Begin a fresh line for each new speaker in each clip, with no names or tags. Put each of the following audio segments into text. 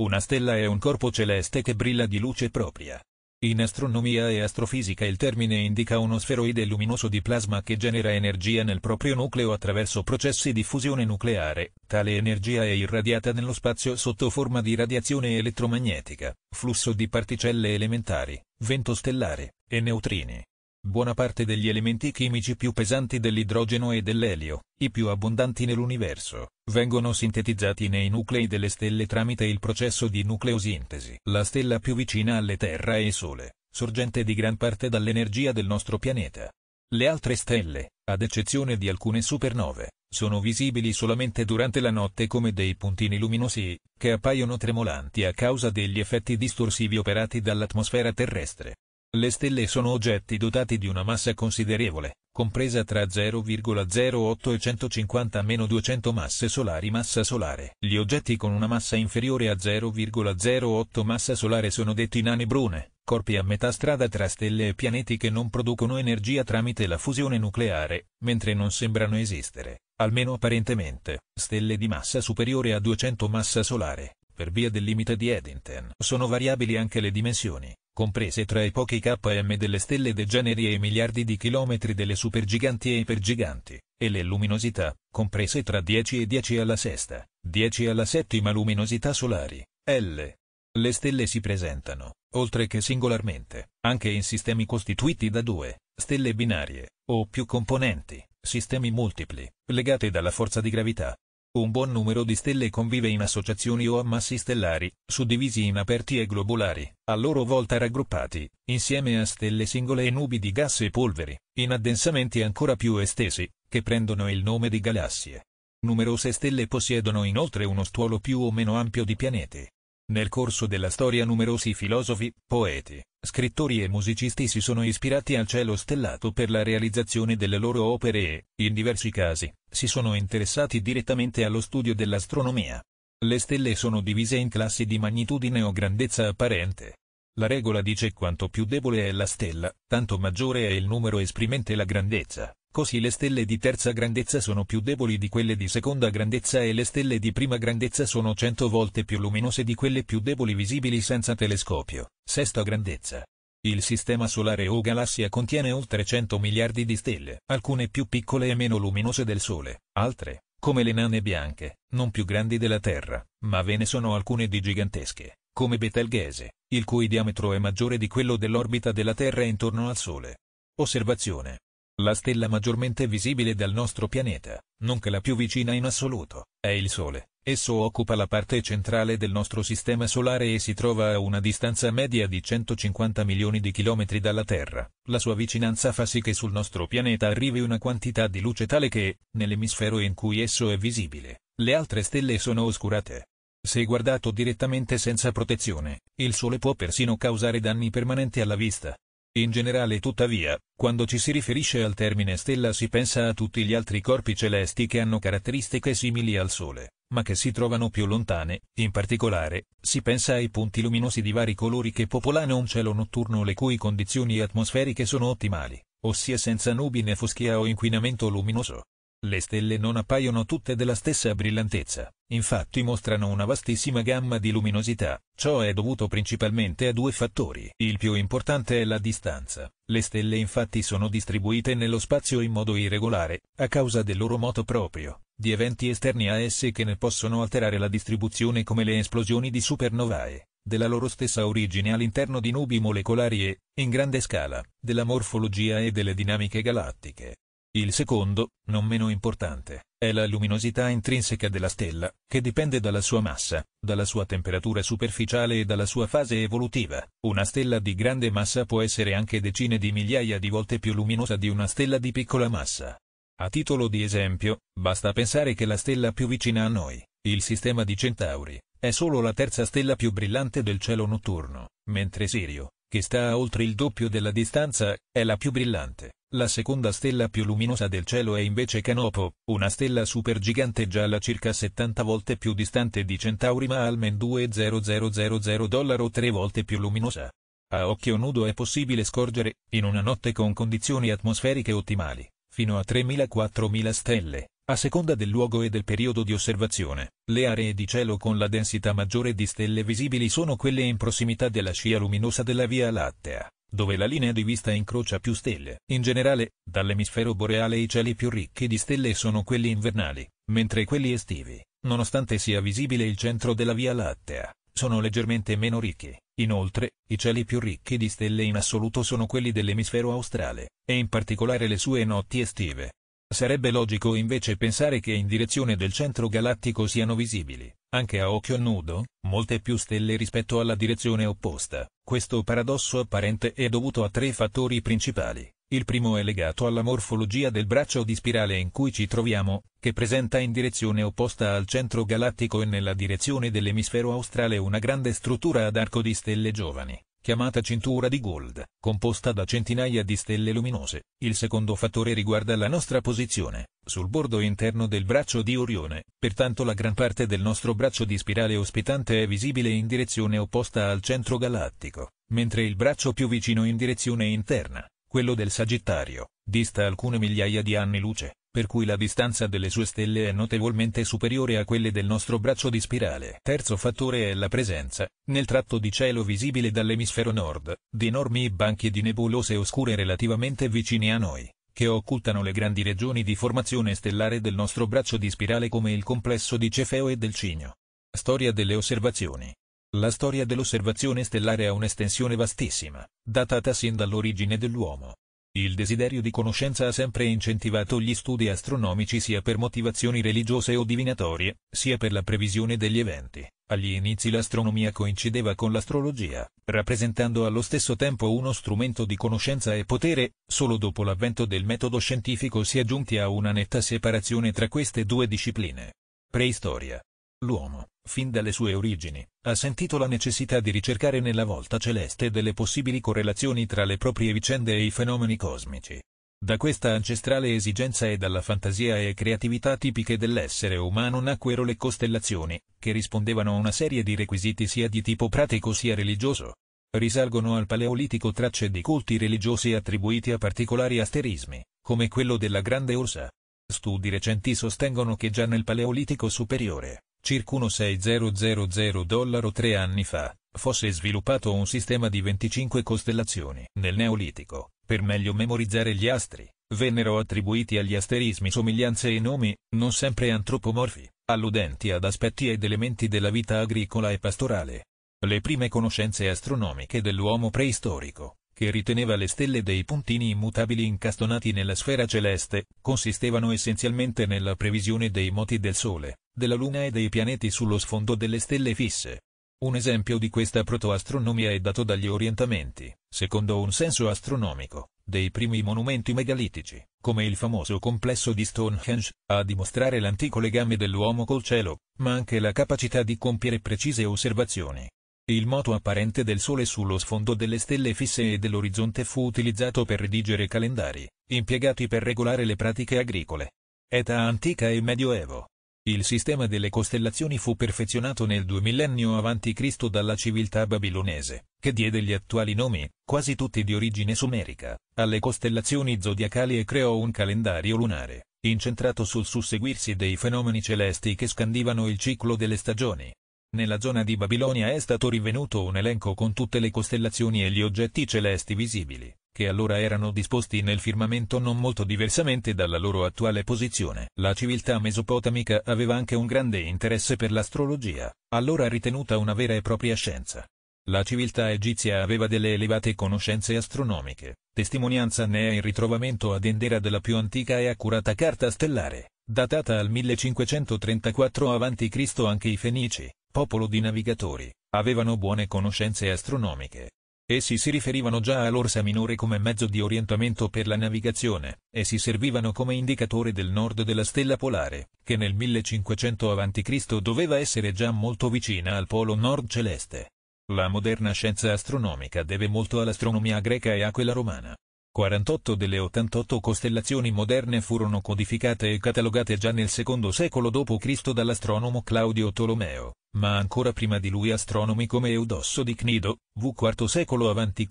Una stella è un corpo celeste che brilla di luce propria. In astronomia e astrofisica il termine indica uno sferoide luminoso di plasma che genera energia nel proprio nucleo attraverso processi di fusione nucleare. Tale energia è irradiata nello spazio sotto forma di radiazione elettromagnetica, flusso di particelle elementari, vento stellare, e neutrini. Buona parte degli elementi chimici più pesanti dell'idrogeno e dell'elio, i più abbondanti nell'universo, vengono sintetizzati nei nuclei delle stelle tramite il processo di nucleosintesi. La stella più vicina alle Terra è Sole, sorgente di gran parte dall'energia del nostro pianeta. Le altre stelle, ad eccezione di alcune supernove, sono visibili solamente durante la notte come dei puntini luminosi, che appaiono tremolanti a causa degli effetti distorsivi operati dall'atmosfera terrestre. Le stelle sono oggetti dotati di una massa considerevole, compresa tra 0,08 e 150-200 masse solari massa solare. Gli oggetti con una massa inferiore a 0,08 massa solare sono detti nane brune, corpi a metà strada tra stelle e pianeti che non producono energia tramite la fusione nucleare, mentre non sembrano esistere, almeno apparentemente, stelle di massa superiore a 200 massa solare, per via del limite di Eddington. Sono variabili anche le dimensioni comprese tra i pochi km delle stelle degeneri e i miliardi di chilometri delle supergiganti e ipergiganti, e le luminosità, comprese tra 10 e 10 alla sesta, 10 alla settima luminosità solari, L. Le stelle si presentano, oltre che singolarmente, anche in sistemi costituiti da due, stelle binarie, o più componenti, sistemi multipli, legate dalla forza di gravità, un buon numero di stelle convive in associazioni o ammassi stellari, suddivisi in aperti e globulari, a loro volta raggruppati, insieme a stelle singole e nubi di gas e polveri, in addensamenti ancora più estesi, che prendono il nome di galassie. Numerose stelle possiedono inoltre uno stuolo più o meno ampio di pianeti. Nel corso della storia numerosi filosofi, poeti, scrittori e musicisti si sono ispirati al cielo stellato per la realizzazione delle loro opere e, in diversi casi, si sono interessati direttamente allo studio dell'astronomia. Le stelle sono divise in classi di magnitudine o grandezza apparente. La regola dice quanto più debole è la stella, tanto maggiore è il numero esprimente la grandezza. Così le stelle di terza grandezza sono più deboli di quelle di seconda grandezza e le stelle di prima grandezza sono cento volte più luminose di quelle più deboli visibili senza telescopio. Sesta grandezza. Il sistema solare o galassia contiene oltre 100 miliardi di stelle, alcune più piccole e meno luminose del Sole, altre, come le nane bianche, non più grandi della Terra, ma ve ne sono alcune di gigantesche, come Betelgese, il cui diametro è maggiore di quello dell'orbita della Terra intorno al Sole. Osservazione. La stella maggiormente visibile dal nostro pianeta, nonché la più vicina in assoluto, è il Sole. Esso occupa la parte centrale del nostro sistema solare e si trova a una distanza media di 150 milioni di chilometri dalla Terra. La sua vicinanza fa sì che sul nostro pianeta arrivi una quantità di luce tale che, nell'emisfero in cui esso è visibile, le altre stelle sono oscurate. Se guardato direttamente senza protezione, il Sole può persino causare danni permanenti alla vista. In generale tuttavia, quando ci si riferisce al termine stella si pensa a tutti gli altri corpi celesti che hanno caratteristiche simili al Sole, ma che si trovano più lontane, in particolare, si pensa ai punti luminosi di vari colori che popolano un cielo notturno le cui condizioni atmosferiche sono ottimali, ossia senza nubi né foschia o inquinamento luminoso. Le stelle non appaiono tutte della stessa brillantezza, infatti mostrano una vastissima gamma di luminosità, ciò è dovuto principalmente a due fattori. Il più importante è la distanza. Le stelle infatti sono distribuite nello spazio in modo irregolare, a causa del loro moto proprio, di eventi esterni a esse che ne possono alterare la distribuzione come le esplosioni di supernovae, della loro stessa origine all'interno di nubi molecolari e, in grande scala, della morfologia e delle dinamiche galattiche. Il secondo, non meno importante, è la luminosità intrinseca della stella, che dipende dalla sua massa, dalla sua temperatura superficiale e dalla sua fase evolutiva. Una stella di grande massa può essere anche decine di migliaia di volte più luminosa di una stella di piccola massa. A titolo di esempio, basta pensare che la stella più vicina a noi, il sistema di Centauri, è solo la terza stella più brillante del cielo notturno, mentre Sirio, che sta a oltre il doppio della distanza, è la più brillante. La seconda stella più luminosa del cielo è invece Canopo, una stella supergigante gialla circa 70 volte più distante di Centauri ma almeno 2,0000 dollaro tre volte più luminosa. A occhio nudo è possibile scorgere, in una notte con condizioni atmosferiche ottimali, fino a 3.000-4.000 stelle, A seconda del luogo e del periodo di osservazione, le aree di cielo con la densità maggiore di stelle visibili sono quelle in prossimità della scia luminosa della Via Lattea, dove la linea di vista incrocia più stelle. In generale, dall'emisfero boreale i cieli più ricchi di stelle sono quelli invernali, mentre quelli estivi, nonostante sia visibile il centro della Via Lattea, sono leggermente meno ricchi. Inoltre, i cieli più ricchi di stelle in assoluto sono quelli dell'emisfero australe, e in particolare le sue notti estive. Sarebbe logico invece pensare che in direzione del centro galattico siano visibili, anche a occhio nudo, molte più stelle rispetto alla direzione opposta. Questo paradosso apparente è dovuto a tre fattori principali. Il primo è legato alla morfologia del braccio di spirale in cui ci troviamo, che presenta in direzione opposta al centro galattico e nella direzione dell'emisfero australe una grande struttura ad arco di stelle giovani chiamata cintura di Gould, composta da centinaia di stelle luminose. Il secondo fattore riguarda la nostra posizione, sul bordo interno del braccio di Orione, pertanto la gran parte del nostro braccio di spirale ospitante è visibile in direzione opposta al centro galattico, mentre il braccio più vicino in direzione interna, quello del Sagittario, dista alcune migliaia di anni luce per cui la distanza delle sue stelle è notevolmente superiore a quelle del nostro braccio di spirale. Terzo fattore è la presenza, nel tratto di cielo visibile dall'emisfero nord, di enormi banchi di nebulose oscure relativamente vicini a noi, che occultano le grandi regioni di formazione stellare del nostro braccio di spirale come il complesso di Cefeo e del Cigno. Storia delle osservazioni. La storia dell'osservazione stellare ha un'estensione vastissima, datata sin dall'origine dell'uomo. Il desiderio di conoscenza ha sempre incentivato gli studi astronomici sia per motivazioni religiose o divinatorie, sia per la previsione degli eventi. Agli inizi l'astronomia coincideva con l'astrologia, rappresentando allo stesso tempo uno strumento di conoscenza e potere, solo dopo l'avvento del metodo scientifico si è giunti a una netta separazione tra queste due discipline. Preistoria. L'uomo, fin dalle sue origini, ha sentito la necessità di ricercare nella volta celeste delle possibili correlazioni tra le proprie vicende e i fenomeni cosmici. Da questa ancestrale esigenza e dalla fantasia e creatività tipiche dell'essere umano nacquero le costellazioni, che rispondevano a una serie di requisiti sia di tipo pratico sia religioso. Risalgono al Paleolitico tracce di culti religiosi attribuiti a particolari asterismi, come quello della Grande Ursa. Studi recenti sostengono che già nel Paleolitico superiore, circa 1600 dollaro tre anni fa, fosse sviluppato un sistema di 25 costellazioni. Nel Neolitico, per meglio memorizzare gli astri, vennero attribuiti agli asterismi somiglianze e nomi, non sempre antropomorfi, alludenti ad aspetti ed elementi della vita agricola e pastorale. Le prime conoscenze astronomiche dell'uomo preistorico, che riteneva le stelle dei puntini immutabili incastonati nella sfera celeste, consistevano essenzialmente nella previsione dei moti del Sole, della Luna e dei pianeti sullo sfondo delle stelle fisse. Un esempio di questa protoastronomia è dato dagli orientamenti, secondo un senso astronomico, dei primi monumenti megalitici, come il famoso complesso di Stonehenge, a dimostrare l'antico legame dell'uomo col cielo, ma anche la capacità di compiere precise osservazioni. Il moto apparente del Sole sullo sfondo delle stelle fisse e dell'orizzonte fu utilizzato per redigere calendari, impiegati per regolare le pratiche agricole. Età antica e medioevo. Il sistema delle costellazioni fu perfezionato nel 2000 a.C. dalla civiltà babilonese, che diede gli attuali nomi, quasi tutti di origine sumerica, alle costellazioni zodiacali e creò un calendario lunare, incentrato sul susseguirsi dei fenomeni celesti che scandivano il ciclo delle stagioni. Nella zona di Babilonia è stato rivenuto un elenco con tutte le costellazioni e gli oggetti celesti visibili, che allora erano disposti nel firmamento non molto diversamente dalla loro attuale posizione. La civiltà mesopotamica aveva anche un grande interesse per l'astrologia, allora ritenuta una vera e propria scienza. La civiltà egizia aveva delle elevate conoscenze astronomiche, testimonianza ne è il ritrovamento ad Endera della più antica e accurata carta stellare, datata al 1534 a.C. anche i Fenici, popolo di navigatori, avevano buone conoscenze astronomiche. Essi si riferivano già all'Orsa Minore come mezzo di orientamento per la navigazione, e si servivano come indicatore del nord della stella polare, che nel 1500 a.C. doveva essere già molto vicina al polo nord celeste. La moderna scienza astronomica deve molto all'astronomia greca e a quella romana. 48 delle 88 costellazioni moderne furono codificate e catalogate già nel secondo secolo d.C. dall'astronomo Claudio Tolomeo, ma ancora prima di lui astronomi come Eudosso di Cnido, V. IV secolo a.C.,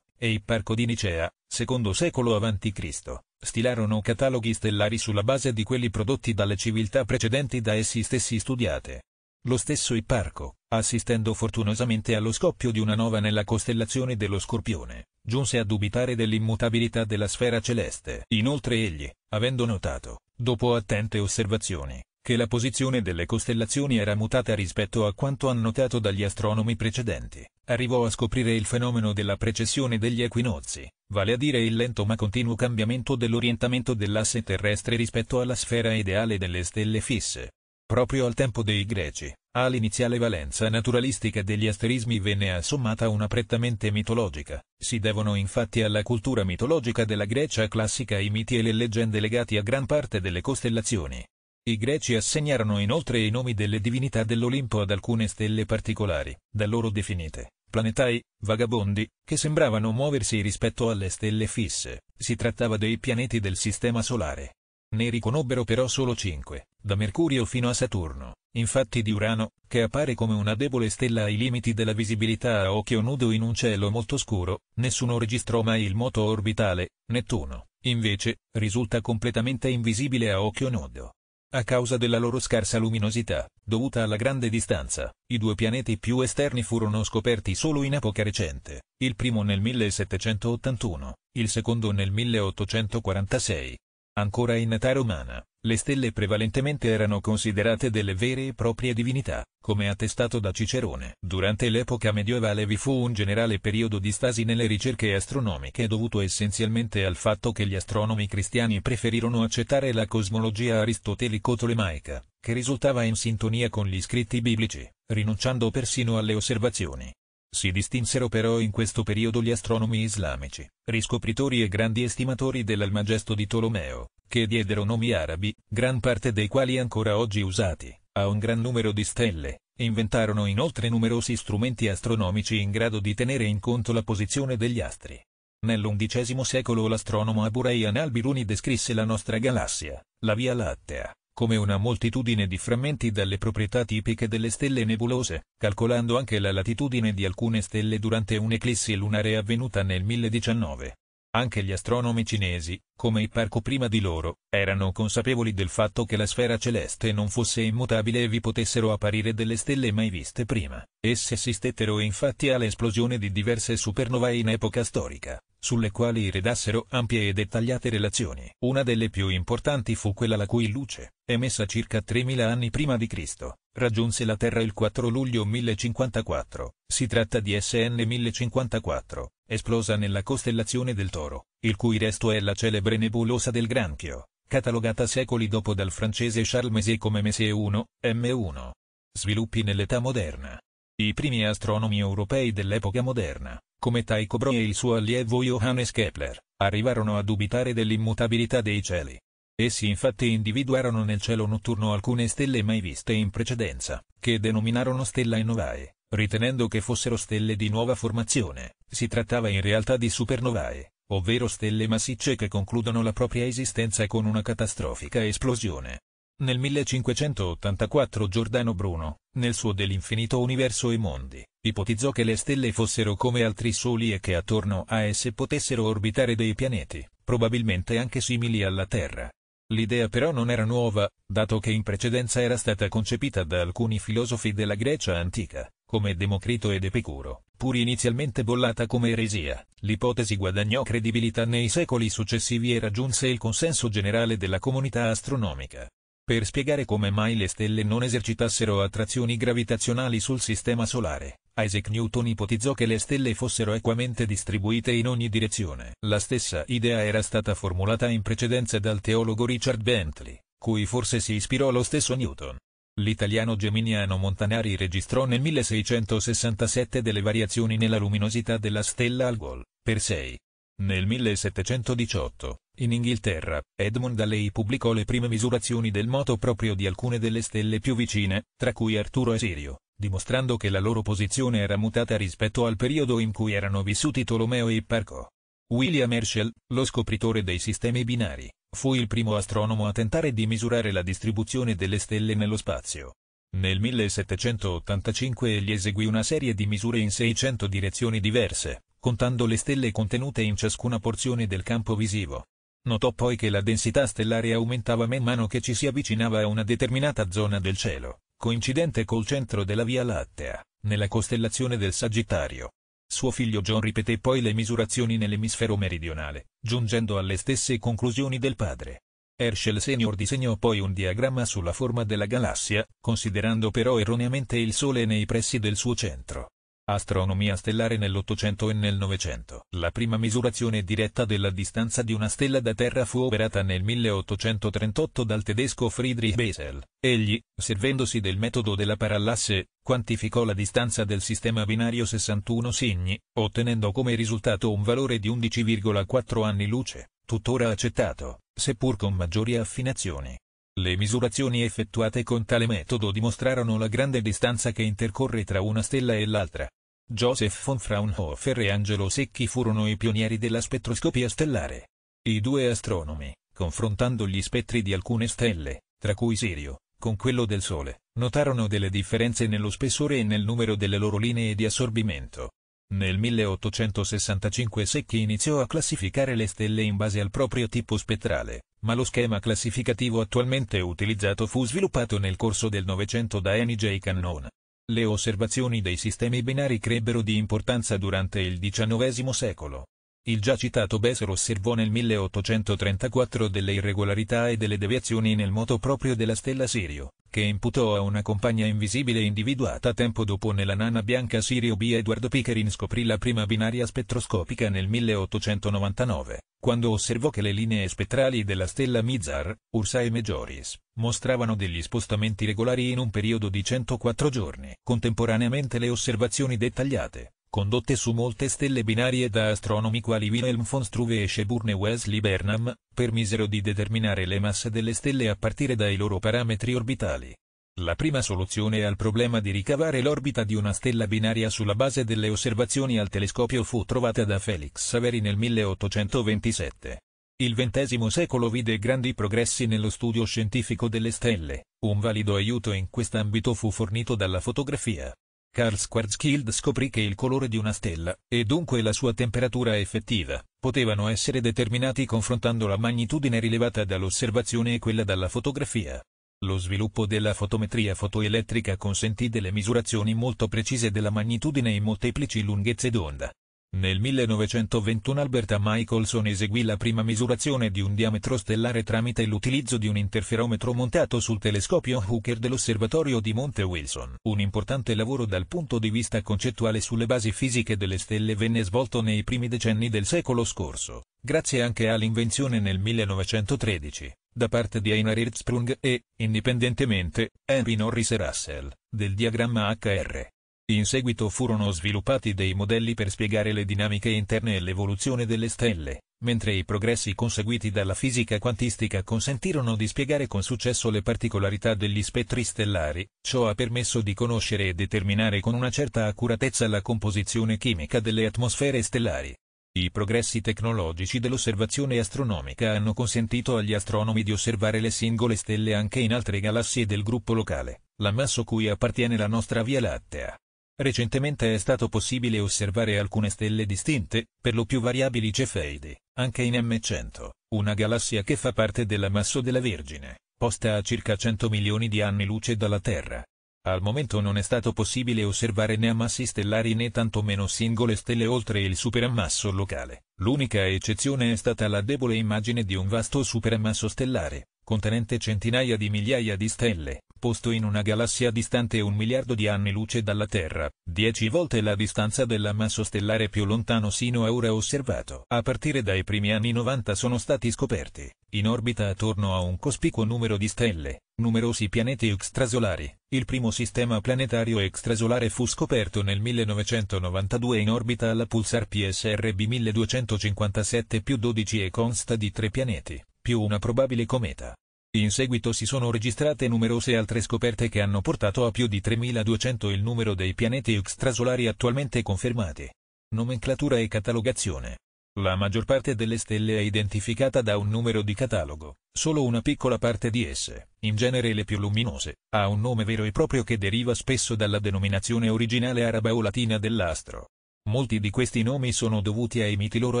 e Ipparco di Nicea, secondo secolo a.C., stilarono cataloghi stellari sulla base di quelli prodotti dalle civiltà precedenti da essi stessi studiate. Lo stesso Ipparco, assistendo fortunosamente allo scoppio di una nova nella costellazione dello Scorpione, giunse a dubitare dell'immutabilità della sfera celeste. Inoltre egli, avendo notato, dopo attente osservazioni, che la posizione delle costellazioni era mutata rispetto a quanto annotato dagli astronomi precedenti, arrivò a scoprire il fenomeno della precessione degli equinozi, vale a dire il lento ma continuo cambiamento dell'orientamento dell'asse terrestre rispetto alla sfera ideale delle stelle fisse. Proprio al tempo dei Greci, all'iniziale valenza naturalistica degli asterismi venne assommata una prettamente mitologica. Si devono infatti alla cultura mitologica della Grecia classica i miti e le leggende legati a gran parte delle costellazioni. I greci assegnarono inoltre i nomi delle divinità dell'Olimpo ad alcune stelle particolari, da loro definite planetai, vagabondi, che sembravano muoversi rispetto alle stelle fisse. Si trattava dei pianeti del Sistema Solare. Ne riconobbero però solo cinque, da Mercurio fino a Saturno, infatti di Urano, che appare come una debole stella ai limiti della visibilità a occhio nudo in un cielo molto scuro, nessuno registrò mai il moto orbitale, Nettuno, invece, risulta completamente invisibile a occhio nudo. A causa della loro scarsa luminosità, dovuta alla grande distanza, i due pianeti più esterni furono scoperti solo in epoca recente, il primo nel 1781, il secondo nel 1846. Ancora in età romana, le stelle prevalentemente erano considerate delle vere e proprie divinità, come attestato da Cicerone. Durante l'epoca medievale vi fu un generale periodo di stasi nelle ricerche astronomiche dovuto essenzialmente al fatto che gli astronomi cristiani preferirono accettare la cosmologia aristotelico-tolemaica, che risultava in sintonia con gli scritti biblici, rinunciando persino alle osservazioni si distinsero però in questo periodo gli astronomi islamici, riscopritori e grandi estimatori dell'Almagesto di Tolomeo, che diedero nomi arabi, gran parte dei quali ancora oggi usati, a un gran numero di stelle, e inventarono inoltre numerosi strumenti astronomici in grado di tenere in conto la posizione degli astri. Nell'undicesimo secolo l'astronomo Abu Rayyan al-Biruni descrisse la nostra galassia, la Via Lattea, come una moltitudine di frammenti dalle proprietà tipiche delle stelle nebulose, calcolando anche la latitudine di alcune stelle durante un'eclissi lunare avvenuta nel 1019. Anche gli astronomi cinesi, come Hipparco prima di loro, erano consapevoli del fatto che la sfera celeste non fosse immutabile e vi potessero apparire delle stelle mai viste prima. Esse assistettero infatti all'esplosione di diverse supernovae in epoca storica, sulle quali redassero ampie e dettagliate relazioni. Una delle più importanti fu quella la cui luce, emessa circa 3000 anni prima di Cristo, raggiunse la Terra il 4 luglio 1054. Si tratta di SN 1054, esplosa nella costellazione del Toro, il cui resto è la celebre nebulosa del Granchio, catalogata secoli dopo dal francese Charles Messier come Messier 1, M1. Sviluppi nell'età moderna. I primi astronomi europei dell'epoca moderna, come Tycho Brahe e il suo allievo Johannes Kepler, arrivarono a dubitare dell'immutabilità dei cieli. Essi infatti individuarono nel cielo notturno alcune stelle mai viste in precedenza, che denominarono stella novae, ritenendo che fossero stelle di nuova formazione. Si trattava in realtà di supernovae, ovvero stelle massicce che concludono la propria esistenza con una catastrofica esplosione. Nel 1584 Giordano Bruno, nel suo Dell'infinito universo e mondi, ipotizzò che le stelle fossero come altri soli e che attorno a esse potessero orbitare dei pianeti, probabilmente anche simili alla Terra. L'idea però non era nuova, dato che in precedenza era stata concepita da alcuni filosofi della Grecia antica, come Democrito ed Epicuro, pur inizialmente bollata come eresia. L'ipotesi guadagnò credibilità nei secoli successivi e raggiunse il consenso generale della comunità astronomica per spiegare come mai le stelle non esercitassero attrazioni gravitazionali sul sistema solare. Isaac Newton ipotizzò che le stelle fossero equamente distribuite in ogni direzione. La stessa idea era stata formulata in precedenza dal teologo Richard Bentley, cui forse si ispirò lo stesso Newton. L'italiano Geminiano Montanari registrò nel 1667 delle variazioni nella luminosità della stella Algol, per 6. Nel 1718, in Inghilterra, Edmund Halley pubblicò le prime misurazioni del moto proprio di alcune delle stelle più vicine, tra cui Arturo e Sirio, dimostrando che la loro posizione era mutata rispetto al periodo in cui erano vissuti Tolomeo e Ipparco. William Herschel, lo scopritore dei sistemi binari, fu il primo astronomo a tentare di misurare la distribuzione delle stelle nello spazio. Nel 1785 egli eseguì una serie di misure in 600 direzioni diverse, contando le stelle contenute in ciascuna porzione del campo visivo. Notò poi che la densità stellare aumentava man mano che ci si avvicinava a una determinata zona del cielo, coincidente col centro della Via Lattea, nella costellazione del Sagittario. Suo figlio John ripeté poi le misurazioni nell'emisfero meridionale, giungendo alle stesse conclusioni del padre. Herschel Senior disegnò poi un diagramma sulla forma della galassia, considerando però erroneamente il Sole nei pressi del suo centro. Astronomia stellare nell'Ottocento e nel Novecento. La prima misurazione diretta della distanza di una stella da Terra fu operata nel 1838 dal tedesco Friedrich Bessel. Egli, servendosi del metodo della parallasse, quantificò la distanza del sistema binario 61 segni, ottenendo come risultato un valore di 11,4 anni luce, tuttora accettato, seppur con maggiori affinazioni. Le misurazioni effettuate con tale metodo dimostrarono la grande distanza che intercorre tra una stella e l'altra. Joseph von Fraunhofer e Angelo Secchi furono i pionieri della spettroscopia stellare. I due astronomi, confrontando gli spettri di alcune stelle, tra cui Sirio, con quello del Sole, notarono delle differenze nello spessore e nel numero delle loro linee di assorbimento. Nel 1865 Secchi iniziò a classificare le stelle in base al proprio tipo spettrale ma lo schema classificativo attualmente utilizzato fu sviluppato nel corso del Novecento da Annie J. Cannon. Le osservazioni dei sistemi binari crebbero di importanza durante il XIX secolo. Il già citato Bessel osservò nel 1834 delle irregolarità e delle deviazioni nel moto proprio della stella Sirio, che imputò a una compagna invisibile individuata tempo dopo nella nana bianca Sirio B. Edward Pickering scoprì la prima binaria spettroscopica nel 1899, quando osservò che le linee spettrali della stella Mizar, Ursae Majoris, mostravano degli spostamenti regolari in un periodo di 104 giorni. Contemporaneamente le osservazioni dettagliate, condotte su molte stelle binarie da astronomi quali Wilhelm von Struve e Sheburne Wesley Bernham, permisero di determinare le masse delle stelle a partire dai loro parametri orbitali. La prima soluzione al problema di ricavare l'orbita di una stella binaria sulla base delle osservazioni al telescopio fu trovata da Felix Saveri nel 1827. Il XX secolo vide grandi progressi nello studio scientifico delle stelle, un valido aiuto in quest'ambito fu fornito dalla fotografia. Carl Schwarzschild scoprì che il colore di una stella, e dunque la sua temperatura effettiva, potevano essere determinati confrontando la magnitudine rilevata dall'osservazione e quella dalla fotografia. Lo sviluppo della fotometria fotoelettrica consentì delle misurazioni molto precise della magnitudine in molteplici lunghezze d'onda. Nel 1921 Albert Michelson eseguì la prima misurazione di un diametro stellare tramite l'utilizzo di un interferometro montato sul telescopio Hooker dell'osservatorio di Monte Wilson. Un importante lavoro dal punto di vista concettuale sulle basi fisiche delle stelle venne svolto nei primi decenni del secolo scorso, grazie anche all'invenzione nel 1913, da parte di Einar Hertzsprung e, indipendentemente, Henry Norris e Russell, del diagramma HR. In seguito furono sviluppati dei modelli per spiegare le dinamiche interne e l'evoluzione delle stelle, mentre i progressi conseguiti dalla fisica quantistica consentirono di spiegare con successo le particolarità degli spettri stellari, ciò ha permesso di conoscere e determinare con una certa accuratezza la composizione chimica delle atmosfere stellari. I progressi tecnologici dell'osservazione astronomica hanno consentito agli astronomi di osservare le singole stelle anche in altre galassie del gruppo locale, l'ammasso cui appartiene la nostra Via Lattea. Recentemente è stato possibile osservare alcune stelle distinte, per lo più variabili Cefeidi, anche in M100, una galassia che fa parte dell'ammasso della Vergine, posta a circa 100 milioni di anni luce dalla Terra. Al momento non è stato possibile osservare né ammassi stellari né tantomeno singole stelle oltre il superammasso locale. L'unica eccezione è stata la debole immagine di un vasto superammasso stellare, contenente centinaia di migliaia di stelle, posto in una galassia distante un miliardo di anni luce dalla Terra, dieci volte la distanza dell'ammasso stellare più lontano sino a ora osservato. A partire dai primi anni 90 sono stati scoperti, in orbita attorno a un cospicuo numero di stelle, numerosi pianeti extrasolari. Il primo sistema planetario extrasolare fu scoperto nel 1992 in orbita alla pulsar PSRB 1257 più 12 e consta di tre pianeti, più una probabile cometa. In seguito si sono registrate numerose altre scoperte che hanno portato a più di 3200 il numero dei pianeti extrasolari attualmente confermati. Nomenclatura e catalogazione. La maggior parte delle stelle è identificata da un numero di catalogo, solo una piccola parte di esse, in genere le più luminose, ha un nome vero e proprio che deriva spesso dalla denominazione originale araba o latina dell'astro. Molti di questi nomi sono dovuti ai miti loro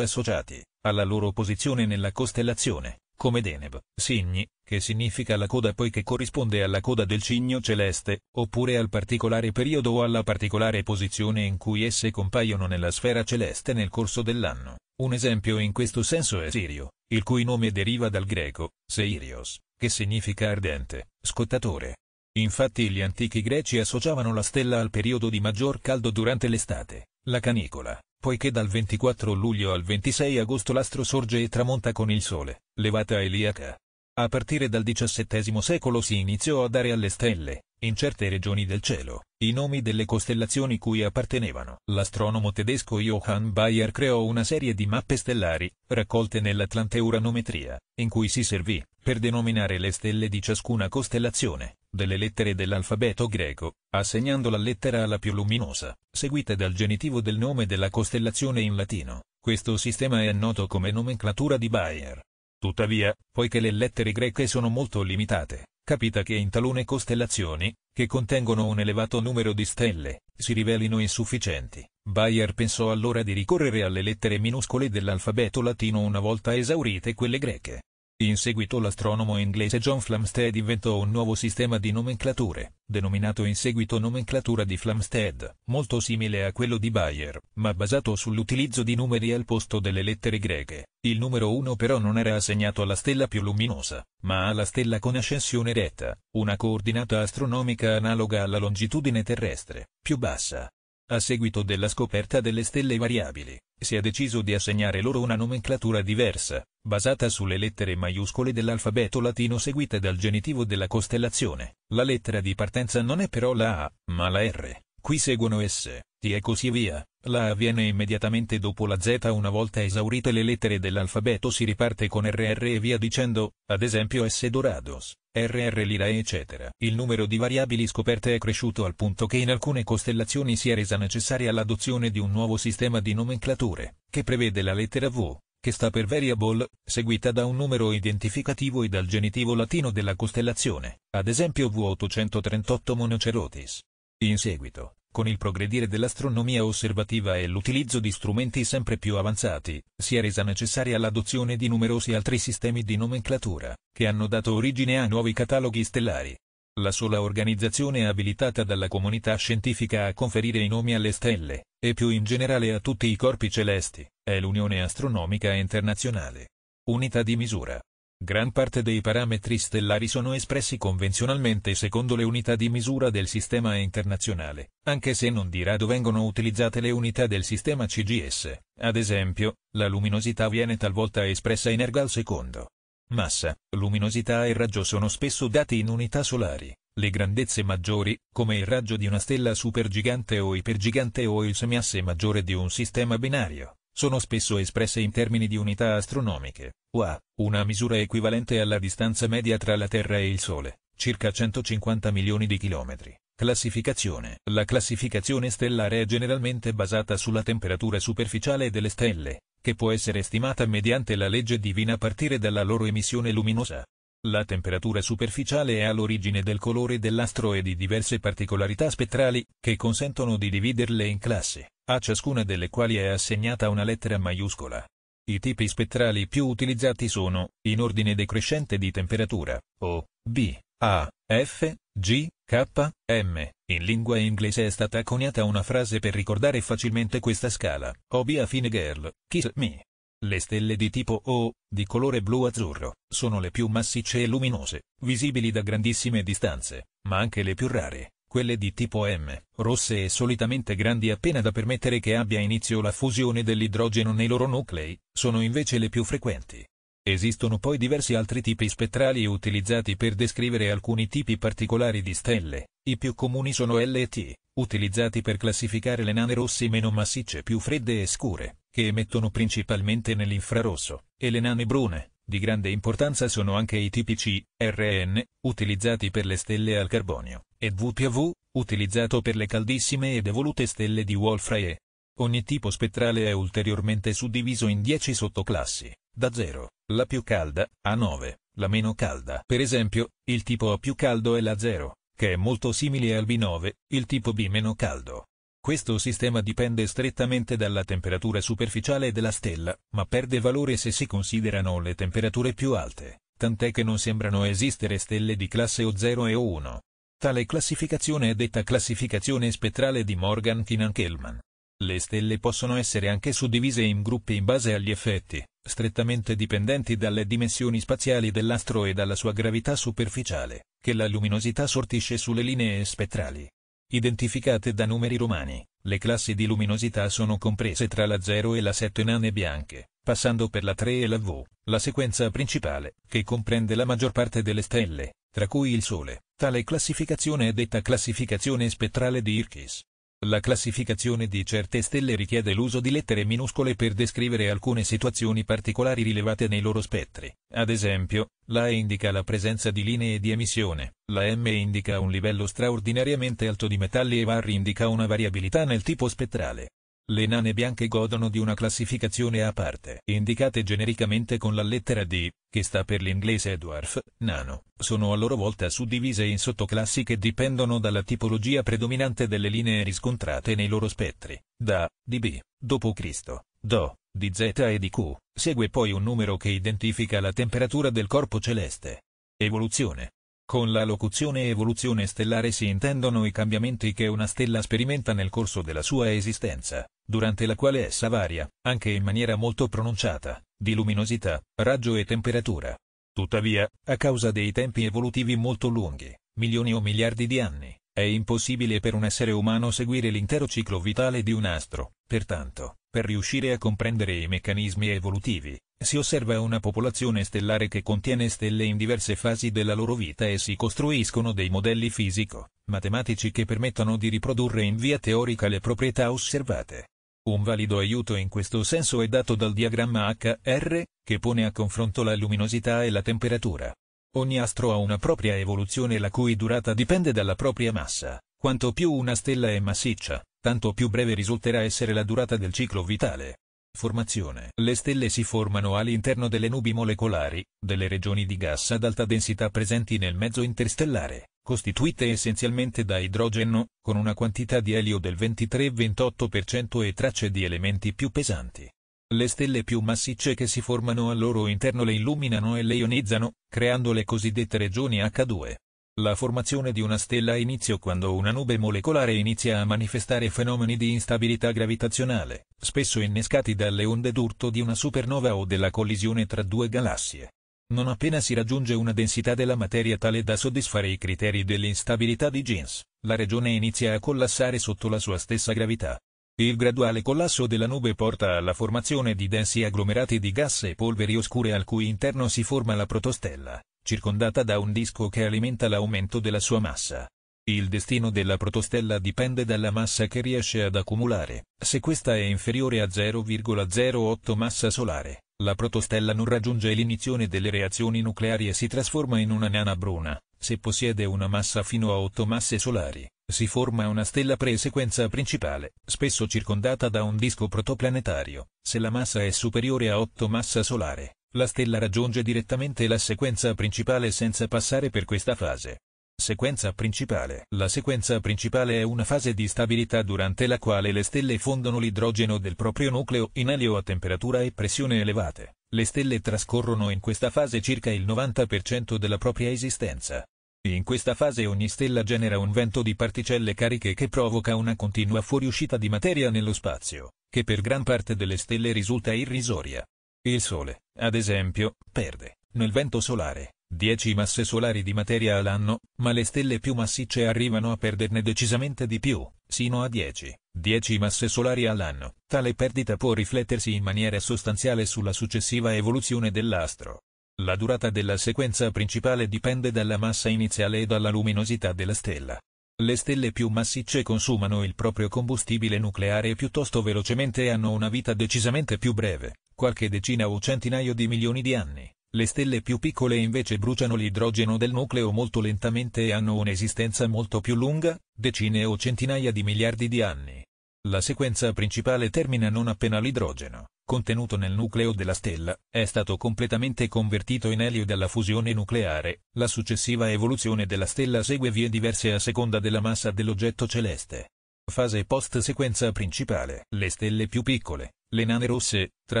associati, alla loro posizione nella costellazione, come Deneb, Signi, che significa la coda poiché corrisponde alla coda del cigno celeste, oppure al particolare periodo o alla particolare posizione in cui esse compaiono nella sfera celeste nel corso dell'anno. Un esempio in questo senso è Sirio, il cui nome deriva dal greco, Seirios, che significa ardente, scottatore. Infatti gli antichi greci associavano la stella al periodo di maggior caldo durante l'estate, la canicola, poiché dal 24 luglio al 26 agosto l'astro sorge e tramonta con il sole, levata eliaca. A partire dal XVII secolo si iniziò a dare alle stelle, in certe regioni del cielo, i nomi delle costellazioni cui appartenevano. L'astronomo tedesco Johann Bayer creò una serie di mappe stellari, raccolte nell'Atlanteuranometria, in cui si servì, per denominare le stelle di ciascuna costellazione, delle lettere dell'alfabeto greco, assegnando la lettera alla più luminosa, seguita dal genitivo del nome della costellazione in latino. Questo sistema è noto come nomenclatura di Bayer. Tuttavia, poiché le lettere greche sono molto limitate, capita che in talune costellazioni, che contengono un elevato numero di stelle, si rivelino insufficienti. Bayer pensò allora di ricorrere alle lettere minuscole dell'alfabeto latino una volta esaurite quelle greche. In seguito l'astronomo inglese John Flamsteed inventò un nuovo sistema di nomenclature, denominato in seguito nomenclatura di Flamsteed, molto simile a quello di Bayer, ma basato sull'utilizzo di numeri al posto delle lettere greche. Il numero 1 però non era assegnato alla stella più luminosa, ma alla stella con ascensione retta, una coordinata astronomica analoga alla longitudine terrestre, più bassa. A seguito della scoperta delle stelle variabili, si è deciso di assegnare loro una nomenclatura diversa, basata sulle lettere maiuscole dell'alfabeto latino seguite dal genitivo della costellazione. La lettera di partenza non è però la A, ma la R. Qui seguono S, T e così via. La A viene immediatamente dopo la Z una volta esaurite le lettere dell'alfabeto si riparte con RR e via dicendo, ad esempio S Dorados, RR Lira eccetera. Il numero di variabili scoperte è cresciuto al punto che in alcune costellazioni si è resa necessaria l'adozione di un nuovo sistema di nomenclature, che prevede la lettera V, che sta per variable, seguita da un numero identificativo e dal genitivo latino della costellazione, ad esempio V838 Monocerotis. In seguito, con il progredire dell'astronomia osservativa e l'utilizzo di strumenti sempre più avanzati, si è resa necessaria l'adozione di numerosi altri sistemi di nomenclatura, che hanno dato origine a nuovi cataloghi stellari. La sola organizzazione abilitata dalla comunità scientifica a conferire i nomi alle stelle, e più in generale a tutti i corpi celesti, è l'Unione Astronomica Internazionale. Unità di misura. Gran parte dei parametri stellari sono espressi convenzionalmente secondo le unità di misura del sistema internazionale, anche se non di rado vengono utilizzate le unità del sistema CGS. Ad esempio, la luminosità viene talvolta espressa in erg al secondo. Massa, luminosità e raggio sono spesso dati in unità solari. Le grandezze maggiori, come il raggio di una stella supergigante o ipergigante o il semiasse maggiore di un sistema binario, sono spesso espresse in termini di unità astronomiche, UA, una misura equivalente alla distanza media tra la Terra e il Sole, circa 150 milioni di chilometri. Classificazione La classificazione stellare è generalmente basata sulla temperatura superficiale delle stelle, che può essere stimata mediante la legge divina a partire dalla loro emissione luminosa. La temperatura superficiale è all'origine del colore dell'astro e di diverse particolarità spettrali, che consentono di dividerle in classi, a ciascuna delle quali è assegnata una lettera maiuscola. I tipi spettrali più utilizzati sono, in ordine decrescente di temperatura, O, B, A, F, G, K, M. In lingua inglese è stata coniata una frase per ricordare facilmente questa scala. O be a fine girl, kiss me. Le stelle di tipo O, di colore blu-azzurro, sono le più massicce e luminose, visibili da grandissime distanze, ma anche le più rare, quelle di tipo M, rosse e solitamente grandi appena da permettere che abbia inizio la fusione dell'idrogeno nei loro nuclei, sono invece le più frequenti. Esistono poi diversi altri tipi spettrali utilizzati per descrivere alcuni tipi particolari di stelle, i più comuni sono L e T, utilizzati per classificare le nane rosse meno massicce più fredde e scure che emettono principalmente nell'infrarosso, e le nane brune. Di grande importanza sono anche i tipici RN, utilizzati per le stelle al carbonio, e WPV, utilizzato per le caldissime ed evolute stelle di Wolf-Rayet. Ogni tipo spettrale è ulteriormente suddiviso in 10 sottoclassi, da 0, la più calda, a 9, la meno calda. Per esempio, il tipo A più caldo è la 0, che è molto simile al B9, il tipo B meno caldo. Questo sistema dipende strettamente dalla temperatura superficiale della stella, ma perde valore se si considerano le temperature più alte, tant'è che non sembrano esistere stelle di classe O0 e O1. Tale classificazione è detta classificazione spettrale di Morgan Kinnan-Kellman. Le stelle possono essere anche suddivise in gruppi in base agli effetti, strettamente dipendenti dalle dimensioni spaziali dell'astro e dalla sua gravità superficiale, che la luminosità sortisce sulle linee spettrali identificate da numeri romani. Le classi di luminosità sono comprese tra la 0 e la 7 nane bianche, passando per la 3 e la V, la sequenza principale, che comprende la maggior parte delle stelle, tra cui il Sole. Tale classificazione è detta classificazione spettrale di Irkis. La classificazione di certe stelle richiede l'uso di lettere minuscole per descrivere alcune situazioni particolari rilevate nei loro spettri. Ad esempio, la E indica la presenza di linee di emissione, la M indica un livello straordinariamente alto di metalli e VAR indica una variabilità nel tipo spettrale. Le nane bianche godono di una classificazione a parte, indicate genericamente con la lettera D, che sta per l'inglese dwarf, nano. Sono a loro volta suddivise in sottoclassi che dipendono dalla tipologia predominante delle linee riscontrate nei loro spettri. Da, di B, dopo Cristo, Do, di Z e di Q. Segue poi un numero che identifica la temperatura del corpo celeste. Evoluzione. Con la locuzione evoluzione stellare si intendono i cambiamenti che una stella sperimenta nel corso della sua esistenza, durante la quale essa varia, anche in maniera molto pronunciata, di luminosità, raggio e temperatura. Tuttavia, a causa dei tempi evolutivi molto lunghi, milioni o miliardi di anni, è impossibile per un essere umano seguire l'intero ciclo vitale di un astro, pertanto, per riuscire a comprendere i meccanismi evolutivi, si osserva una popolazione stellare che contiene stelle in diverse fasi della loro vita e si costruiscono dei modelli fisico-matematici che permettono di riprodurre in via teorica le proprietà osservate. Un valido aiuto in questo senso è dato dal diagramma HR, che pone a confronto la luminosità e la temperatura. Ogni astro ha una propria evoluzione la cui durata dipende dalla propria massa. Quanto più una stella è massiccia, tanto più breve risulterà essere la durata del ciclo vitale. Formazione. Le stelle si formano all'interno delle nubi molecolari, delle regioni di gas ad alta densità presenti nel mezzo interstellare, costituite essenzialmente da idrogeno, con una quantità di elio del 23-28% e tracce di elementi più pesanti. Le stelle più massicce che si formano al loro interno le illuminano e le ionizzano, creando le cosiddette regioni H2. La formazione di una stella ha inizio quando una nube molecolare inizia a manifestare fenomeni di instabilità gravitazionale, spesso innescati dalle onde d'urto di una supernova o della collisione tra due galassie. Non appena si raggiunge una densità della materia tale da soddisfare i criteri dell'instabilità di Jeans, la regione inizia a collassare sotto la sua stessa gravità. Il graduale collasso della nube porta alla formazione di densi agglomerati di gas e polveri oscure al cui interno si forma la protostella circondata da un disco che alimenta l'aumento della sua massa. Il destino della protostella dipende dalla massa che riesce ad accumulare. Se questa è inferiore a 0,08 massa solare, la protostella non raggiunge l'inizione delle reazioni nucleari e si trasforma in una nana bruna. Se possiede una massa fino a 8 masse solari, si forma una stella pre-sequenza principale, spesso circondata da un disco protoplanetario. Se la massa è superiore a 8 massa solare, la stella raggiunge direttamente la sequenza principale senza passare per questa fase. Sequenza principale La sequenza principale è una fase di stabilità durante la quale le stelle fondono l'idrogeno del proprio nucleo in elio a temperatura e pressione elevate. Le stelle trascorrono in questa fase circa il 90% della propria esistenza. In questa fase ogni stella genera un vento di particelle cariche che provoca una continua fuoriuscita di materia nello spazio, che per gran parte delle stelle risulta irrisoria. Il Sole, ad esempio, perde, nel vento solare, 10 masse solari di materia all'anno, ma le stelle più massicce arrivano a perderne decisamente di più, sino a 10, 10 masse solari all'anno. Tale perdita può riflettersi in maniera sostanziale sulla successiva evoluzione dell'astro. La durata della sequenza principale dipende dalla massa iniziale e dalla luminosità della stella. Le stelle più massicce consumano il proprio combustibile nucleare piuttosto velocemente e hanno una vita decisamente più breve qualche decina o centinaio di milioni di anni. Le stelle più piccole invece bruciano l'idrogeno del nucleo molto lentamente e hanno un'esistenza molto più lunga, decine o centinaia di miliardi di anni. La sequenza principale termina non appena l'idrogeno, contenuto nel nucleo della stella, è stato completamente convertito in elio dalla fusione nucleare. La successiva evoluzione della stella segue vie diverse a seconda della massa dell'oggetto celeste. Fase post-sequenza principale. Le stelle più piccole, le nane rosse, tra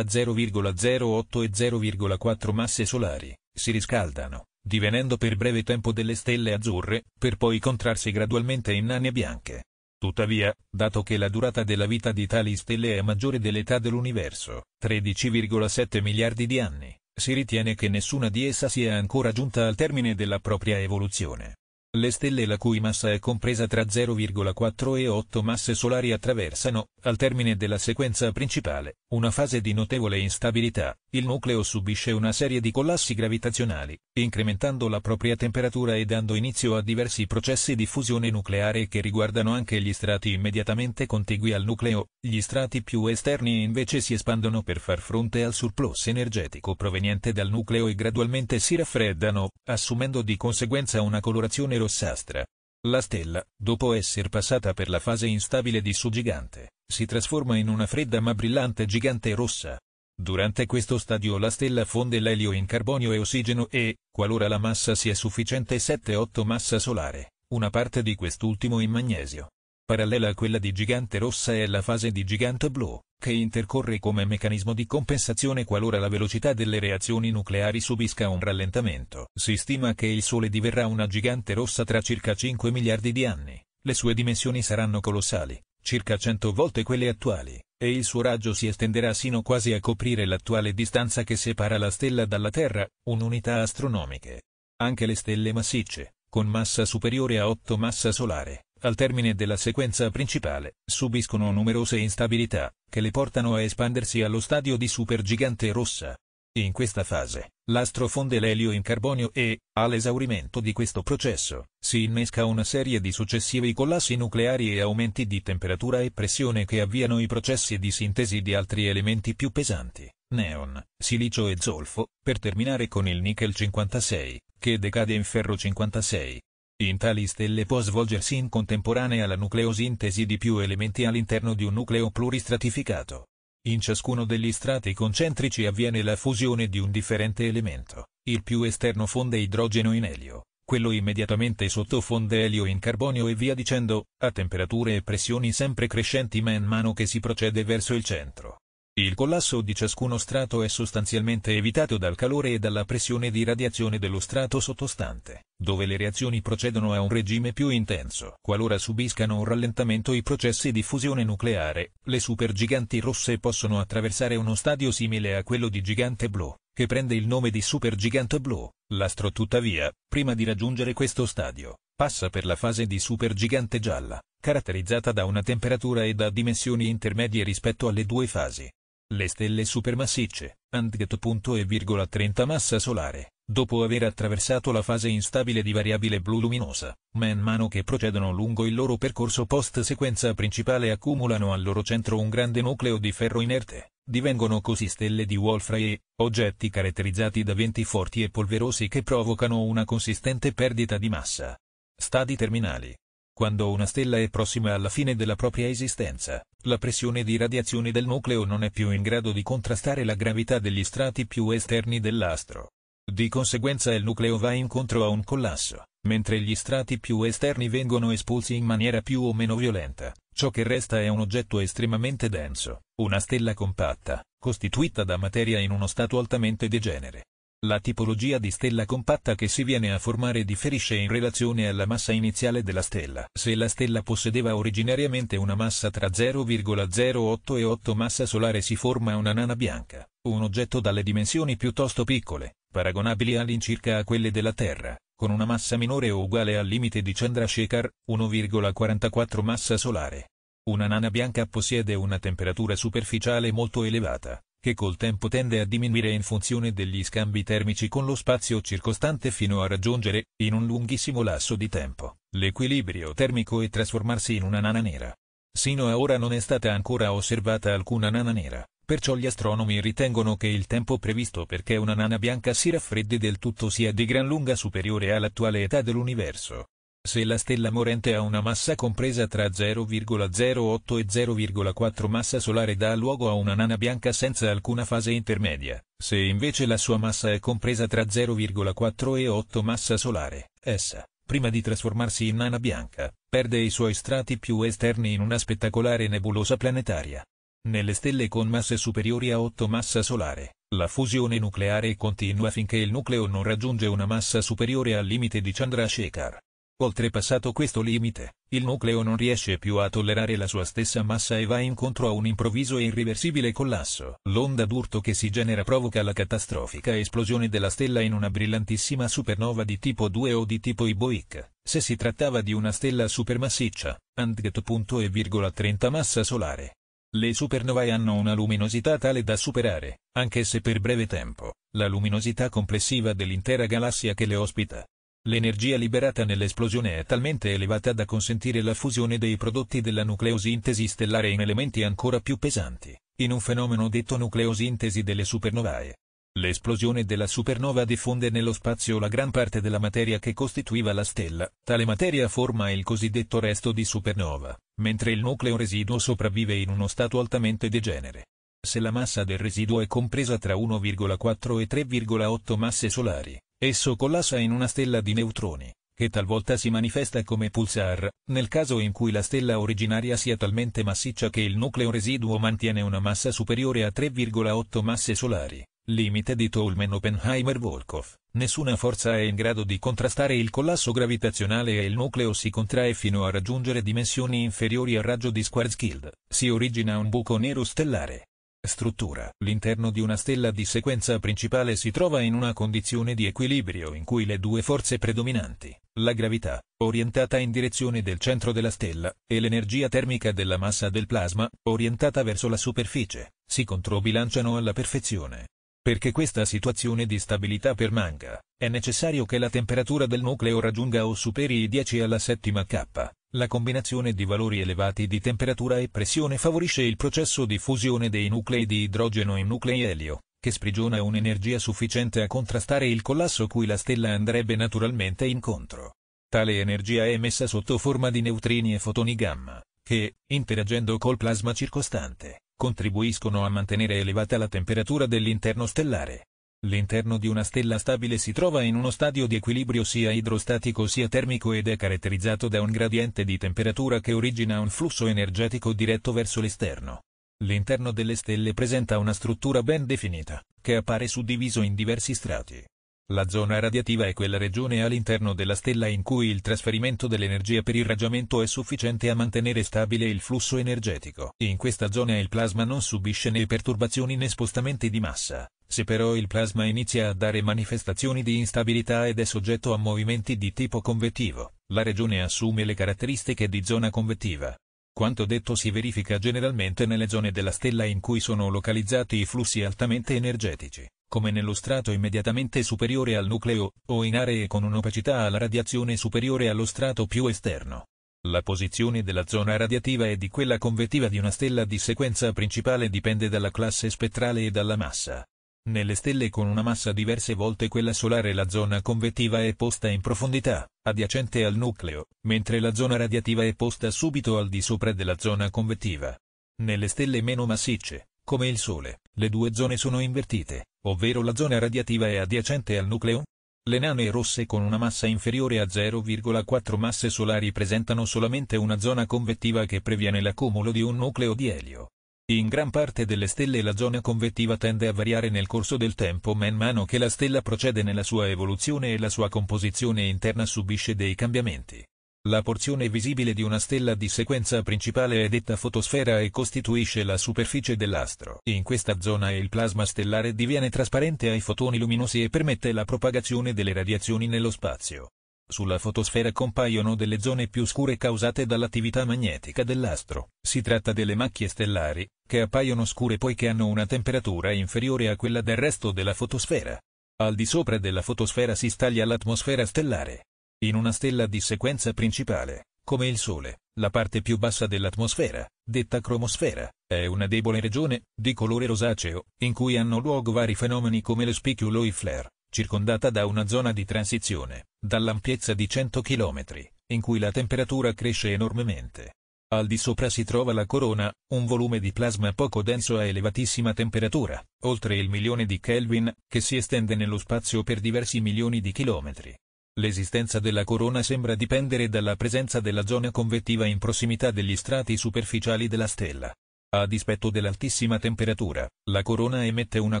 0,08 e 0,4 masse solari, si riscaldano, divenendo per breve tempo delle stelle azzurre, per poi contrarsi gradualmente in nane bianche. Tuttavia, dato che la durata della vita di tali stelle è maggiore dell'età dell'universo, 13,7 miliardi di anni, si ritiene che nessuna di esse sia ancora giunta al termine della propria evoluzione. Le stelle la cui massa è compresa tra 0,4 e 8 masse solari attraversano, al termine della sequenza principale, una fase di notevole instabilità. Il nucleo subisce una serie di collassi gravitazionali, incrementando la propria temperatura e dando inizio a diversi processi di fusione nucleare che riguardano anche gli strati immediatamente contigui al nucleo. Gli strati più esterni invece si espandono per far fronte al surplus energetico proveniente dal nucleo e gradualmente si raffreddano, assumendo di conseguenza una colorazione rossastra. La stella, dopo essere passata per la fase instabile di suo gigante, si trasforma in una fredda ma brillante gigante rossa. Durante questo stadio la stella fonde l'elio in carbonio e ossigeno e, qualora la massa sia sufficiente 7-8 massa solare, una parte di quest'ultimo in magnesio. Parallela a quella di gigante rossa è la fase di gigante blu, che intercorre come meccanismo di compensazione qualora la velocità delle reazioni nucleari subisca un rallentamento. Si stima che il Sole diverrà una gigante rossa tra circa 5 miliardi di anni. Le sue dimensioni saranno colossali, circa 100 volte quelle attuali, e il suo raggio si estenderà sino quasi a coprire l'attuale distanza che separa la stella dalla Terra, un'unità astronomiche. Anche le stelle massicce, con massa superiore a 8 massa solare, al termine della sequenza principale, subiscono numerose instabilità, che le portano a espandersi allo stadio di supergigante rossa. In questa fase, l'astro fonde l'elio in carbonio e, all'esaurimento di questo processo, si innesca una serie di successivi collassi nucleari e aumenti di temperatura e pressione che avviano i processi di sintesi di altri elementi più pesanti, neon, silicio e zolfo, per terminare con il nickel 56, che decade in ferro 56. In tali stelle può svolgersi in contemporanea la nucleosintesi di più elementi all'interno di un nucleo pluristratificato. In ciascuno degli strati concentrici avviene la fusione di un differente elemento. Il più esterno fonde idrogeno in elio, quello immediatamente sotto fonde elio in carbonio e via dicendo, a temperature e pressioni sempre crescenti man mano che si procede verso il centro. Il collasso di ciascuno strato è sostanzialmente evitato dal calore e dalla pressione di radiazione dello strato sottostante, dove le reazioni procedono a un regime più intenso. Qualora subiscano un rallentamento i processi di fusione nucleare, le supergiganti rosse possono attraversare uno stadio simile a quello di gigante blu, che prende il nome di supergigante blu. L'astro tuttavia, prima di raggiungere questo stadio, passa per la fase di supergigante gialla, caratterizzata da una temperatura e da dimensioni intermedie rispetto alle due fasi. Le stelle supermassicce, and.e,30 massa solare, dopo aver attraversato la fase instabile di variabile blu luminosa, man mano che procedono lungo il loro percorso post-sequenza principale accumulano al loro centro un grande nucleo di ferro inerte, divengono così stelle di Wolfram e, oggetti caratterizzati da venti forti e polverosi che provocano una consistente perdita di massa. Stadi terminali quando una stella è prossima alla fine della propria esistenza, la pressione di radiazione del nucleo non è più in grado di contrastare la gravità degli strati più esterni dell'astro. Di conseguenza il nucleo va incontro a un collasso, mentre gli strati più esterni vengono espulsi in maniera più o meno violenta. Ciò che resta è un oggetto estremamente denso, una stella compatta, costituita da materia in uno stato altamente degenere. La tipologia di stella compatta che si viene a formare differisce in relazione alla massa iniziale della stella. Se la stella possedeva originariamente una massa tra 0,08 e 8 massa solare si forma una nana bianca, un oggetto dalle dimensioni piuttosto piccole, paragonabili all'incirca a quelle della Terra, con una massa minore o uguale al limite di Chandrasekhar, 1,44 massa solare. Una nana bianca possiede una temperatura superficiale molto elevata, che col tempo tende a diminuire in funzione degli scambi termici con lo spazio circostante fino a raggiungere, in un lunghissimo lasso di tempo, l'equilibrio termico e trasformarsi in una nana nera. Sino a ora non è stata ancora osservata alcuna nana nera, perciò gli astronomi ritengono che il tempo previsto perché una nana bianca si raffreddi del tutto sia di gran lunga superiore all'attuale età dell'universo. Se la stella morente ha una massa compresa tra 0,08 e 0,4 massa solare dà luogo a una nana bianca senza alcuna fase intermedia, se invece la sua massa è compresa tra 0,4 e 8 massa solare, essa, prima di trasformarsi in nana bianca, perde i suoi strati più esterni in una spettacolare nebulosa planetaria. Nelle stelle con masse superiori a 8 massa solare, la fusione nucleare continua finché il nucleo non raggiunge una massa superiore al limite di Chandrasekhar. Oltrepassato questo limite, il nucleo non riesce più a tollerare la sua stessa massa e va incontro a un improvviso e irreversibile collasso. L'onda d'urto che si genera provoca la catastrofica esplosione della stella in una brillantissima supernova di tipo 2 o di tipo Iboic, se si trattava di una stella supermassiccia, and.30 massa solare. Le supernovae hanno una luminosità tale da superare, anche se per breve tempo, la luminosità complessiva dell'intera galassia che le ospita. L'energia liberata nell'esplosione è talmente elevata da consentire la fusione dei prodotti della nucleosintesi stellare in elementi ancora più pesanti, in un fenomeno detto nucleosintesi delle supernovae. L'esplosione della supernova diffonde nello spazio la gran parte della materia che costituiva la stella, tale materia forma il cosiddetto resto di supernova, mentre il nucleo residuo sopravvive in uno stato altamente degenere. Se la massa del residuo è compresa tra 1,4 e 3,8 masse solari, Esso collassa in una stella di neutroni, che talvolta si manifesta come pulsar, nel caso in cui la stella originaria sia talmente massiccia che il nucleo residuo mantiene una massa superiore a 3,8 masse solari. Limite di Tolman-Oppenheimer-Volkov. Nessuna forza è in grado di contrastare il collasso gravitazionale e il nucleo si contrae fino a raggiungere dimensioni inferiori al raggio di Schwarzschild. Si origina un buco nero stellare. Struttura. L'interno di una stella di sequenza principale si trova in una condizione di equilibrio in cui le due forze predominanti, la gravità, orientata in direzione del centro della stella, e l'energia termica della massa del plasma, orientata verso la superficie, si controbilanciano alla perfezione. Perché questa situazione di stabilità permanga, è necessario che la temperatura del nucleo raggiunga o superi i 10 alla settima K, la combinazione di valori elevati di temperatura e pressione favorisce il processo di fusione dei nuclei di idrogeno in nuclei elio, che sprigiona un'energia sufficiente a contrastare il collasso cui la stella andrebbe naturalmente incontro. Tale energia è emessa sotto forma di neutrini e fotoni gamma, che, interagendo col plasma circostante, contribuiscono a mantenere elevata la temperatura dell'interno stellare. L'interno di una stella stabile si trova in uno stadio di equilibrio sia idrostatico sia termico ed è caratterizzato da un gradiente di temperatura che origina un flusso energetico diretto verso l'esterno. L'interno delle stelle presenta una struttura ben definita, che appare suddiviso in diversi strati. La zona radiativa è quella regione all'interno della stella in cui il trasferimento dell'energia per irraggiamento è sufficiente a mantenere stabile il flusso energetico. In questa zona il plasma non subisce né perturbazioni né spostamenti di massa. Se però il plasma inizia a dare manifestazioni di instabilità ed è soggetto a movimenti di tipo convettivo, la regione assume le caratteristiche di zona convettiva. Quanto detto si verifica generalmente nelle zone della stella in cui sono localizzati i flussi altamente energetici, come nello strato immediatamente superiore al nucleo, o in aree con un'opacità alla radiazione superiore allo strato più esterno. La posizione della zona radiativa e di quella convettiva di una stella di sequenza principale dipende dalla classe spettrale e dalla massa. Nelle stelle con una massa diverse volte quella solare la zona convettiva è posta in profondità, adiacente al nucleo, mentre la zona radiativa è posta subito al di sopra della zona convettiva. Nelle stelle meno massicce, come il Sole, le due zone sono invertite, ovvero la zona radiativa è adiacente al nucleo. Le nane rosse con una massa inferiore a 0,4 masse solari presentano solamente una zona convettiva che previene l'accumulo di un nucleo di elio. In gran parte delle stelle la zona convettiva tende a variare nel corso del tempo man mano che la stella procede nella sua evoluzione e la sua composizione interna subisce dei cambiamenti. La porzione visibile di una stella di sequenza principale è detta fotosfera e costituisce la superficie dell'astro. In questa zona il plasma stellare diviene trasparente ai fotoni luminosi e permette la propagazione delle radiazioni nello spazio. Sulla fotosfera compaiono delle zone più scure causate dall'attività magnetica dell'astro. Si tratta delle macchie stellari, che appaiono scure poiché hanno una temperatura inferiore a quella del resto della fotosfera. Al di sopra della fotosfera si staglia l'atmosfera stellare. In una stella di sequenza principale, come il Sole, la parte più bassa dell'atmosfera, detta cromosfera, è una debole regione, di colore rosaceo, in cui hanno luogo vari fenomeni come lo spiculo e flare circondata da una zona di transizione, dall'ampiezza di 100 km, in cui la temperatura cresce enormemente. Al di sopra si trova la corona, un volume di plasma poco denso a elevatissima temperatura, oltre il milione di Kelvin, che si estende nello spazio per diversi milioni di chilometri. L'esistenza della corona sembra dipendere dalla presenza della zona convettiva in prossimità degli strati superficiali della stella. A dispetto dell'altissima temperatura, la corona emette una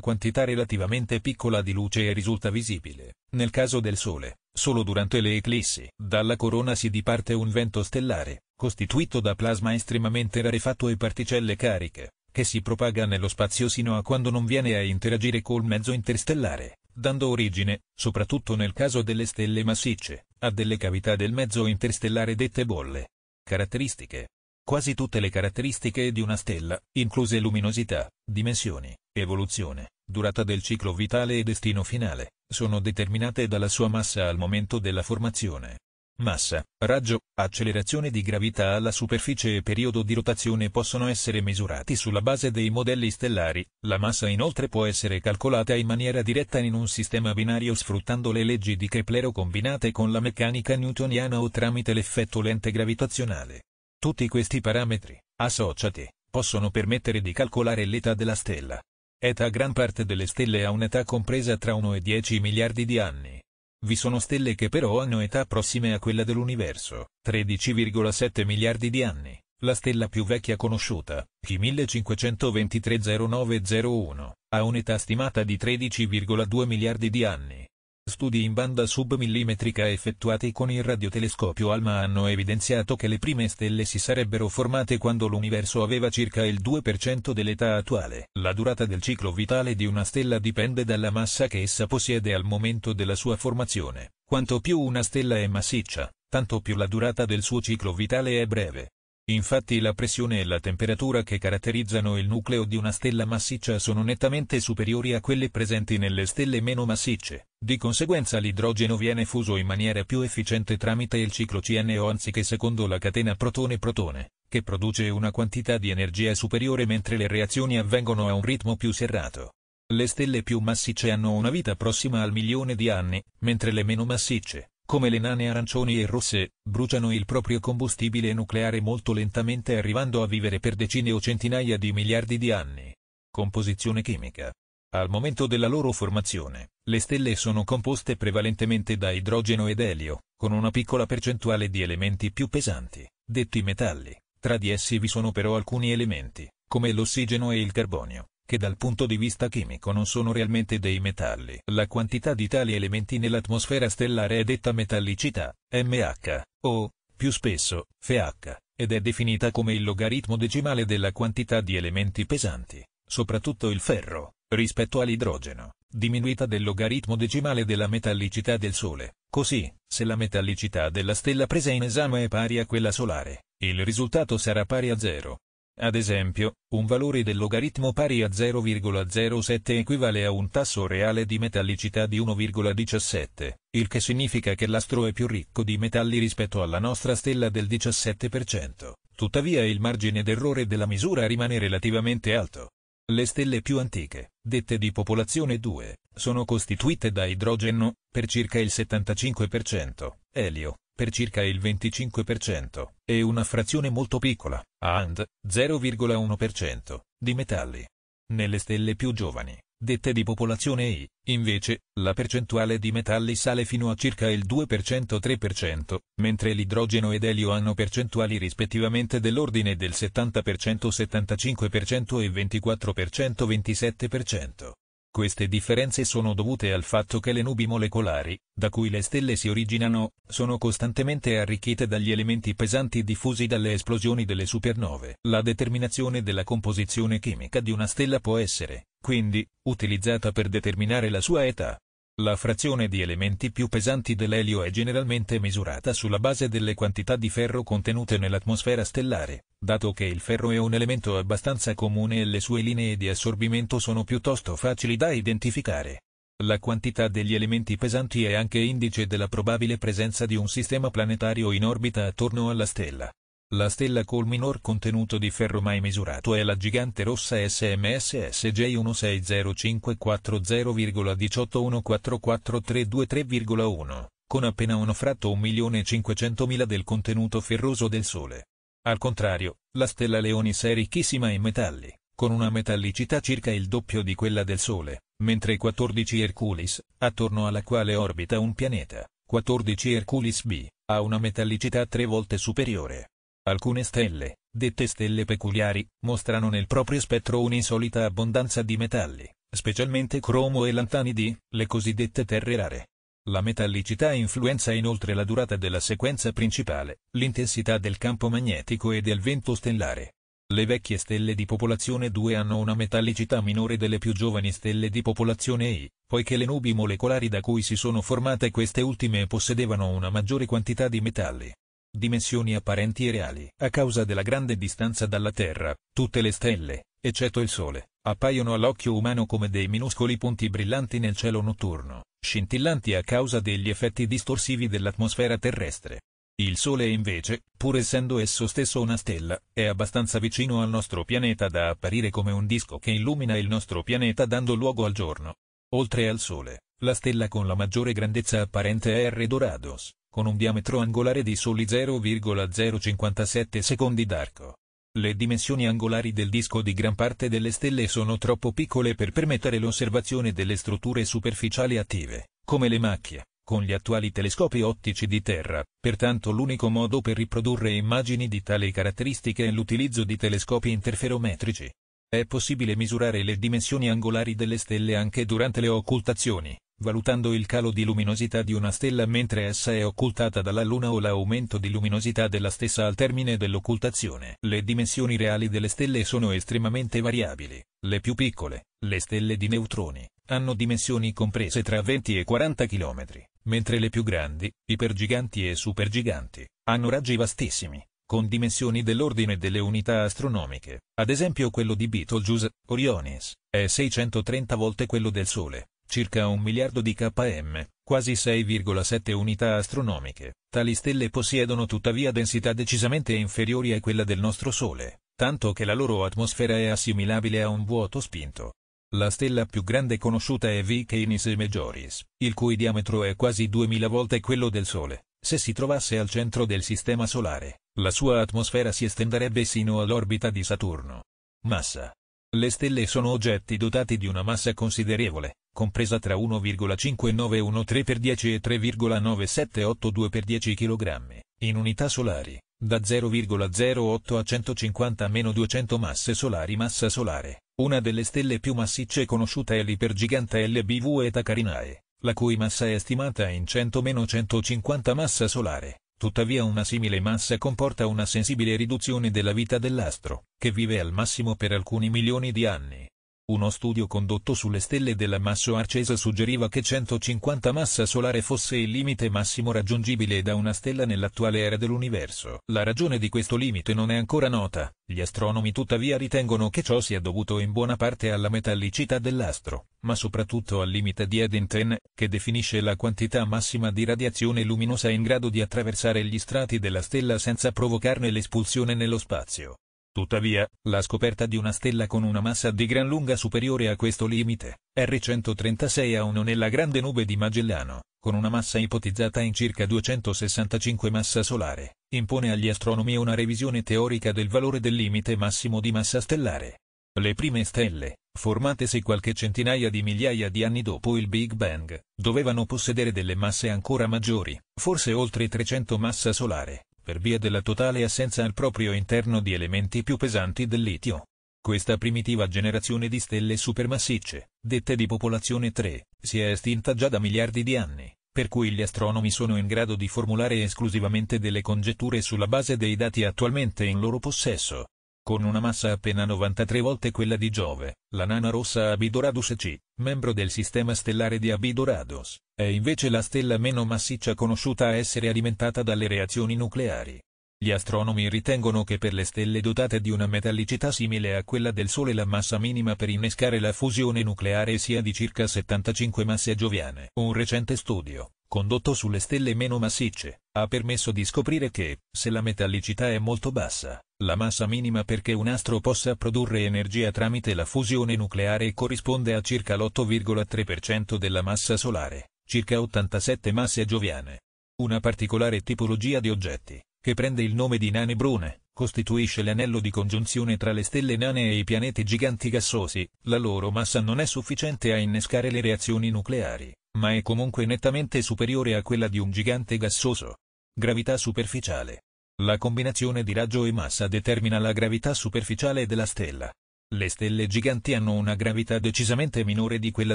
quantità relativamente piccola di luce e risulta visibile, nel caso del Sole, solo durante le eclissi. Dalla corona si diparte un vento stellare, costituito da plasma estremamente rarefatto e particelle cariche, che si propaga nello spazio sino a quando non viene a interagire col mezzo interstellare, dando origine, soprattutto nel caso delle stelle massicce, a delle cavità del mezzo interstellare dette bolle. Caratteristiche Quasi tutte le caratteristiche di una stella, incluse luminosità, dimensioni, evoluzione, durata del ciclo vitale e destino finale, sono determinate dalla sua massa al momento della formazione. Massa, raggio, accelerazione di gravità alla superficie e periodo di rotazione possono essere misurati sulla base dei modelli stellari, la massa inoltre può essere calcolata in maniera diretta in un sistema binario sfruttando le leggi di Keplero combinate con la meccanica newtoniana o tramite l'effetto lente gravitazionale. Tutti questi parametri, associati, possono permettere di calcolare l'età della stella. Età gran parte delle stelle ha un'età compresa tra 1 e 10 miliardi di anni. Vi sono stelle che però hanno età prossime a quella dell'universo, 13,7 miliardi di anni. La stella più vecchia conosciuta, Chi 1523-0901, ha un'età stimata di 13,2 miliardi di anni. Studi in banda submillimetrica effettuati con il radiotelescopio ALMA hanno evidenziato che le prime stelle si sarebbero formate quando l'universo aveva circa il 2% dell'età attuale. La durata del ciclo vitale di una stella dipende dalla massa che essa possiede al momento della sua formazione. Quanto più una stella è massiccia, tanto più la durata del suo ciclo vitale è breve. Infatti la pressione e la temperatura che caratterizzano il nucleo di una stella massiccia sono nettamente superiori a quelle presenti nelle stelle meno massicce, di conseguenza l'idrogeno viene fuso in maniera più efficiente tramite il ciclo CNO anziché secondo la catena protone-protone, che produce una quantità di energia superiore mentre le reazioni avvengono a un ritmo più serrato. Le stelle più massicce hanno una vita prossima al milione di anni, mentre le meno massicce, come le nane arancioni e rosse, bruciano il proprio combustibile nucleare molto lentamente arrivando a vivere per decine o centinaia di miliardi di anni. Composizione chimica. Al momento della loro formazione, le stelle sono composte prevalentemente da idrogeno ed elio, con una piccola percentuale di elementi più pesanti, detti metalli. Tra di essi vi sono però alcuni elementi, come l'ossigeno e il carbonio, che dal punto di vista chimico non sono realmente dei metalli. La quantità di tali elementi nell'atmosfera stellare è detta metallicità, mH, o, più spesso, FH, ed è definita come il logaritmo decimale della quantità di elementi pesanti, soprattutto il ferro, rispetto all'idrogeno, diminuita del logaritmo decimale della metallicità del Sole. Così, se la metallicità della stella presa in esame è pari a quella solare, il risultato sarà pari a zero. Ad esempio, un valore del logaritmo pari a 0,07 equivale a un tasso reale di metallicità di 1,17, il che significa che l'astro è più ricco di metalli rispetto alla nostra stella del 17%. Tuttavia il margine d'errore della misura rimane relativamente alto. Le stelle più antiche, dette di popolazione 2, sono costituite da idrogeno, per circa il 75%, elio, per circa il 25%, e una frazione molto piccola, AND, 0,1%, di metalli. Nelle stelle più giovani, dette di popolazione I, invece, la percentuale di metalli sale fino a circa il 2%-3%, mentre l'idrogeno ed elio hanno percentuali rispettivamente dell'ordine del 70%-75% e 24%-27%. Queste differenze sono dovute al fatto che le nubi molecolari, da cui le stelle si originano, sono costantemente arricchite dagli elementi pesanti diffusi dalle esplosioni delle supernove. La determinazione della composizione chimica di una stella può essere, quindi, utilizzata per determinare la sua età. La frazione di elementi più pesanti dell'elio è generalmente misurata sulla base delle quantità di ferro contenute nell'atmosfera stellare, dato che il ferro è un elemento abbastanza comune e le sue linee di assorbimento sono piuttosto facili da identificare. La quantità degli elementi pesanti è anche indice della probabile presenza di un sistema planetario in orbita attorno alla stella. La stella col minor contenuto di ferro mai misurato è la gigante rossa SMSS J160540,1814432,3,1, con appena un fratto 1.500.000 del contenuto ferroso del Sole. Al contrario, la stella Leonis è ricchissima in metalli, con una metallicità circa il doppio di quella del Sole, mentre 14 Hercules, attorno alla quale orbita un pianeta, 14 Herculis b, ha una metallicità tre volte superiore. Alcune stelle, dette stelle peculiari, mostrano nel proprio spettro un'insolita abbondanza di metalli, specialmente cromo e lantanidi, le cosiddette terre rare. La metallicità influenza inoltre la durata della sequenza principale, l'intensità del campo magnetico e del vento stellare. Le vecchie stelle di popolazione 2 hanno una metallicità minore delle più giovani stelle di popolazione I, poiché le nubi molecolari da cui si sono formate queste ultime possedevano una maggiore quantità di metalli. Dimensioni apparenti e reali. A causa della grande distanza dalla Terra, tutte le stelle, eccetto il Sole, appaiono all'occhio umano come dei minuscoli punti brillanti nel cielo notturno scintillanti a causa degli effetti distorsivi dell'atmosfera terrestre. Il Sole invece, pur essendo esso stesso una stella, è abbastanza vicino al nostro pianeta da apparire come un disco che illumina il nostro pianeta dando luogo al giorno. Oltre al Sole, la stella con la maggiore grandezza apparente è R Dorados, con un diametro angolare di soli 0,057 secondi d'arco. Le dimensioni angolari del disco di gran parte delle stelle sono troppo piccole per permettere l'osservazione delle strutture superficiali attive, come le macchie, con gli attuali telescopi ottici di Terra, pertanto l'unico modo per riprodurre immagini di tali caratteristiche è l'utilizzo di telescopi interferometrici. È possibile misurare le dimensioni angolari delle stelle anche durante le occultazioni, valutando il calo di luminosità di una stella mentre essa è occultata dalla Luna o l'aumento di luminosità della stessa al termine dell'occultazione. Le dimensioni reali delle stelle sono estremamente variabili. Le più piccole, le stelle di neutroni, hanno dimensioni comprese tra 20 e 40 km, mentre le più grandi, ipergiganti e supergiganti, hanno raggi vastissimi, con dimensioni dell'ordine delle unità astronomiche. Ad esempio quello di Betelgeuse, Orionis, è 630 volte quello del Sole circa un miliardo di km, quasi 6,7 unità astronomiche. Tali stelle possiedono tuttavia densità decisamente inferiori a quella del nostro Sole, tanto che la loro atmosfera è assimilabile a un vuoto spinto. La stella più grande conosciuta è V Canis Majoris, il cui diametro è quasi 2000 volte quello del Sole. Se si trovasse al centro del Sistema Solare, la sua atmosfera si estenderebbe sino all'orbita di Saturno. Massa. Le stelle sono oggetti dotati di una massa considerevole, compresa tra 1,5913 per 10 e 3,9782 per 10 kg, in unità solari, da 0,08 a 150-200 masse solari massa solare. Una delle stelle più massicce conosciuta è l'ipergigante LBV Eta Carinae, la cui massa è stimata in 100-150 massa solare. Tuttavia una simile massa comporta una sensibile riduzione della vita dell'astro, che vive al massimo per alcuni milioni di anni. Uno studio condotto sulle stelle della Masso Arcesa suggeriva che 150 massa solare fosse il limite massimo raggiungibile da una stella nell'attuale era dell'universo. La ragione di questo limite non è ancora nota, gli astronomi tuttavia ritengono che ciò sia dovuto in buona parte alla metallicità dell'astro, ma soprattutto al limite di Eddington, che definisce la quantità massima di radiazione luminosa in grado di attraversare gli strati della stella senza provocarne l'espulsione nello spazio. Tuttavia, la scoperta di una stella con una massa di gran lunga superiore a questo limite, R136A1 nella grande nube di Magellano, con una massa ipotizzata in circa 265 massa solare, impone agli astronomi una revisione teorica del valore del limite massimo di massa stellare. Le prime stelle, formatesi qualche centinaia di migliaia di anni dopo il Big Bang, dovevano possedere delle masse ancora maggiori, forse oltre 300 massa solare, per via della totale assenza al proprio interno di elementi più pesanti del litio. Questa primitiva generazione di stelle supermassicce, dette di popolazione 3, si è estinta già da miliardi di anni, per cui gli astronomi sono in grado di formulare esclusivamente delle congetture sulla base dei dati attualmente in loro possesso. Con una massa appena 93 volte quella di Giove, la nana rossa Abidoradus C, membro del sistema stellare di Abidorados, è invece la stella meno massiccia conosciuta a essere alimentata dalle reazioni nucleari. Gli astronomi ritengono che per le stelle dotate di una metallicità simile a quella del Sole la massa minima per innescare la fusione nucleare sia di circa 75 masse gioviane. Un recente studio, condotto sulle stelle meno massicce, ha permesso di scoprire che, se la metallicità è molto bassa, la massa minima perché un astro possa produrre energia tramite la fusione nucleare corrisponde a circa l'8,3% della massa solare, circa 87 masse gioviane. Una particolare tipologia di oggetti, che prende il nome di nane brune, costituisce l'anello di congiunzione tra le stelle nane e i pianeti giganti gassosi, la loro massa non è sufficiente a innescare le reazioni nucleari, ma è comunque nettamente superiore a quella di un gigante gassoso. Gravità superficiale. La combinazione di raggio e massa determina la gravità superficiale della stella. Le stelle giganti hanno una gravità decisamente minore di quella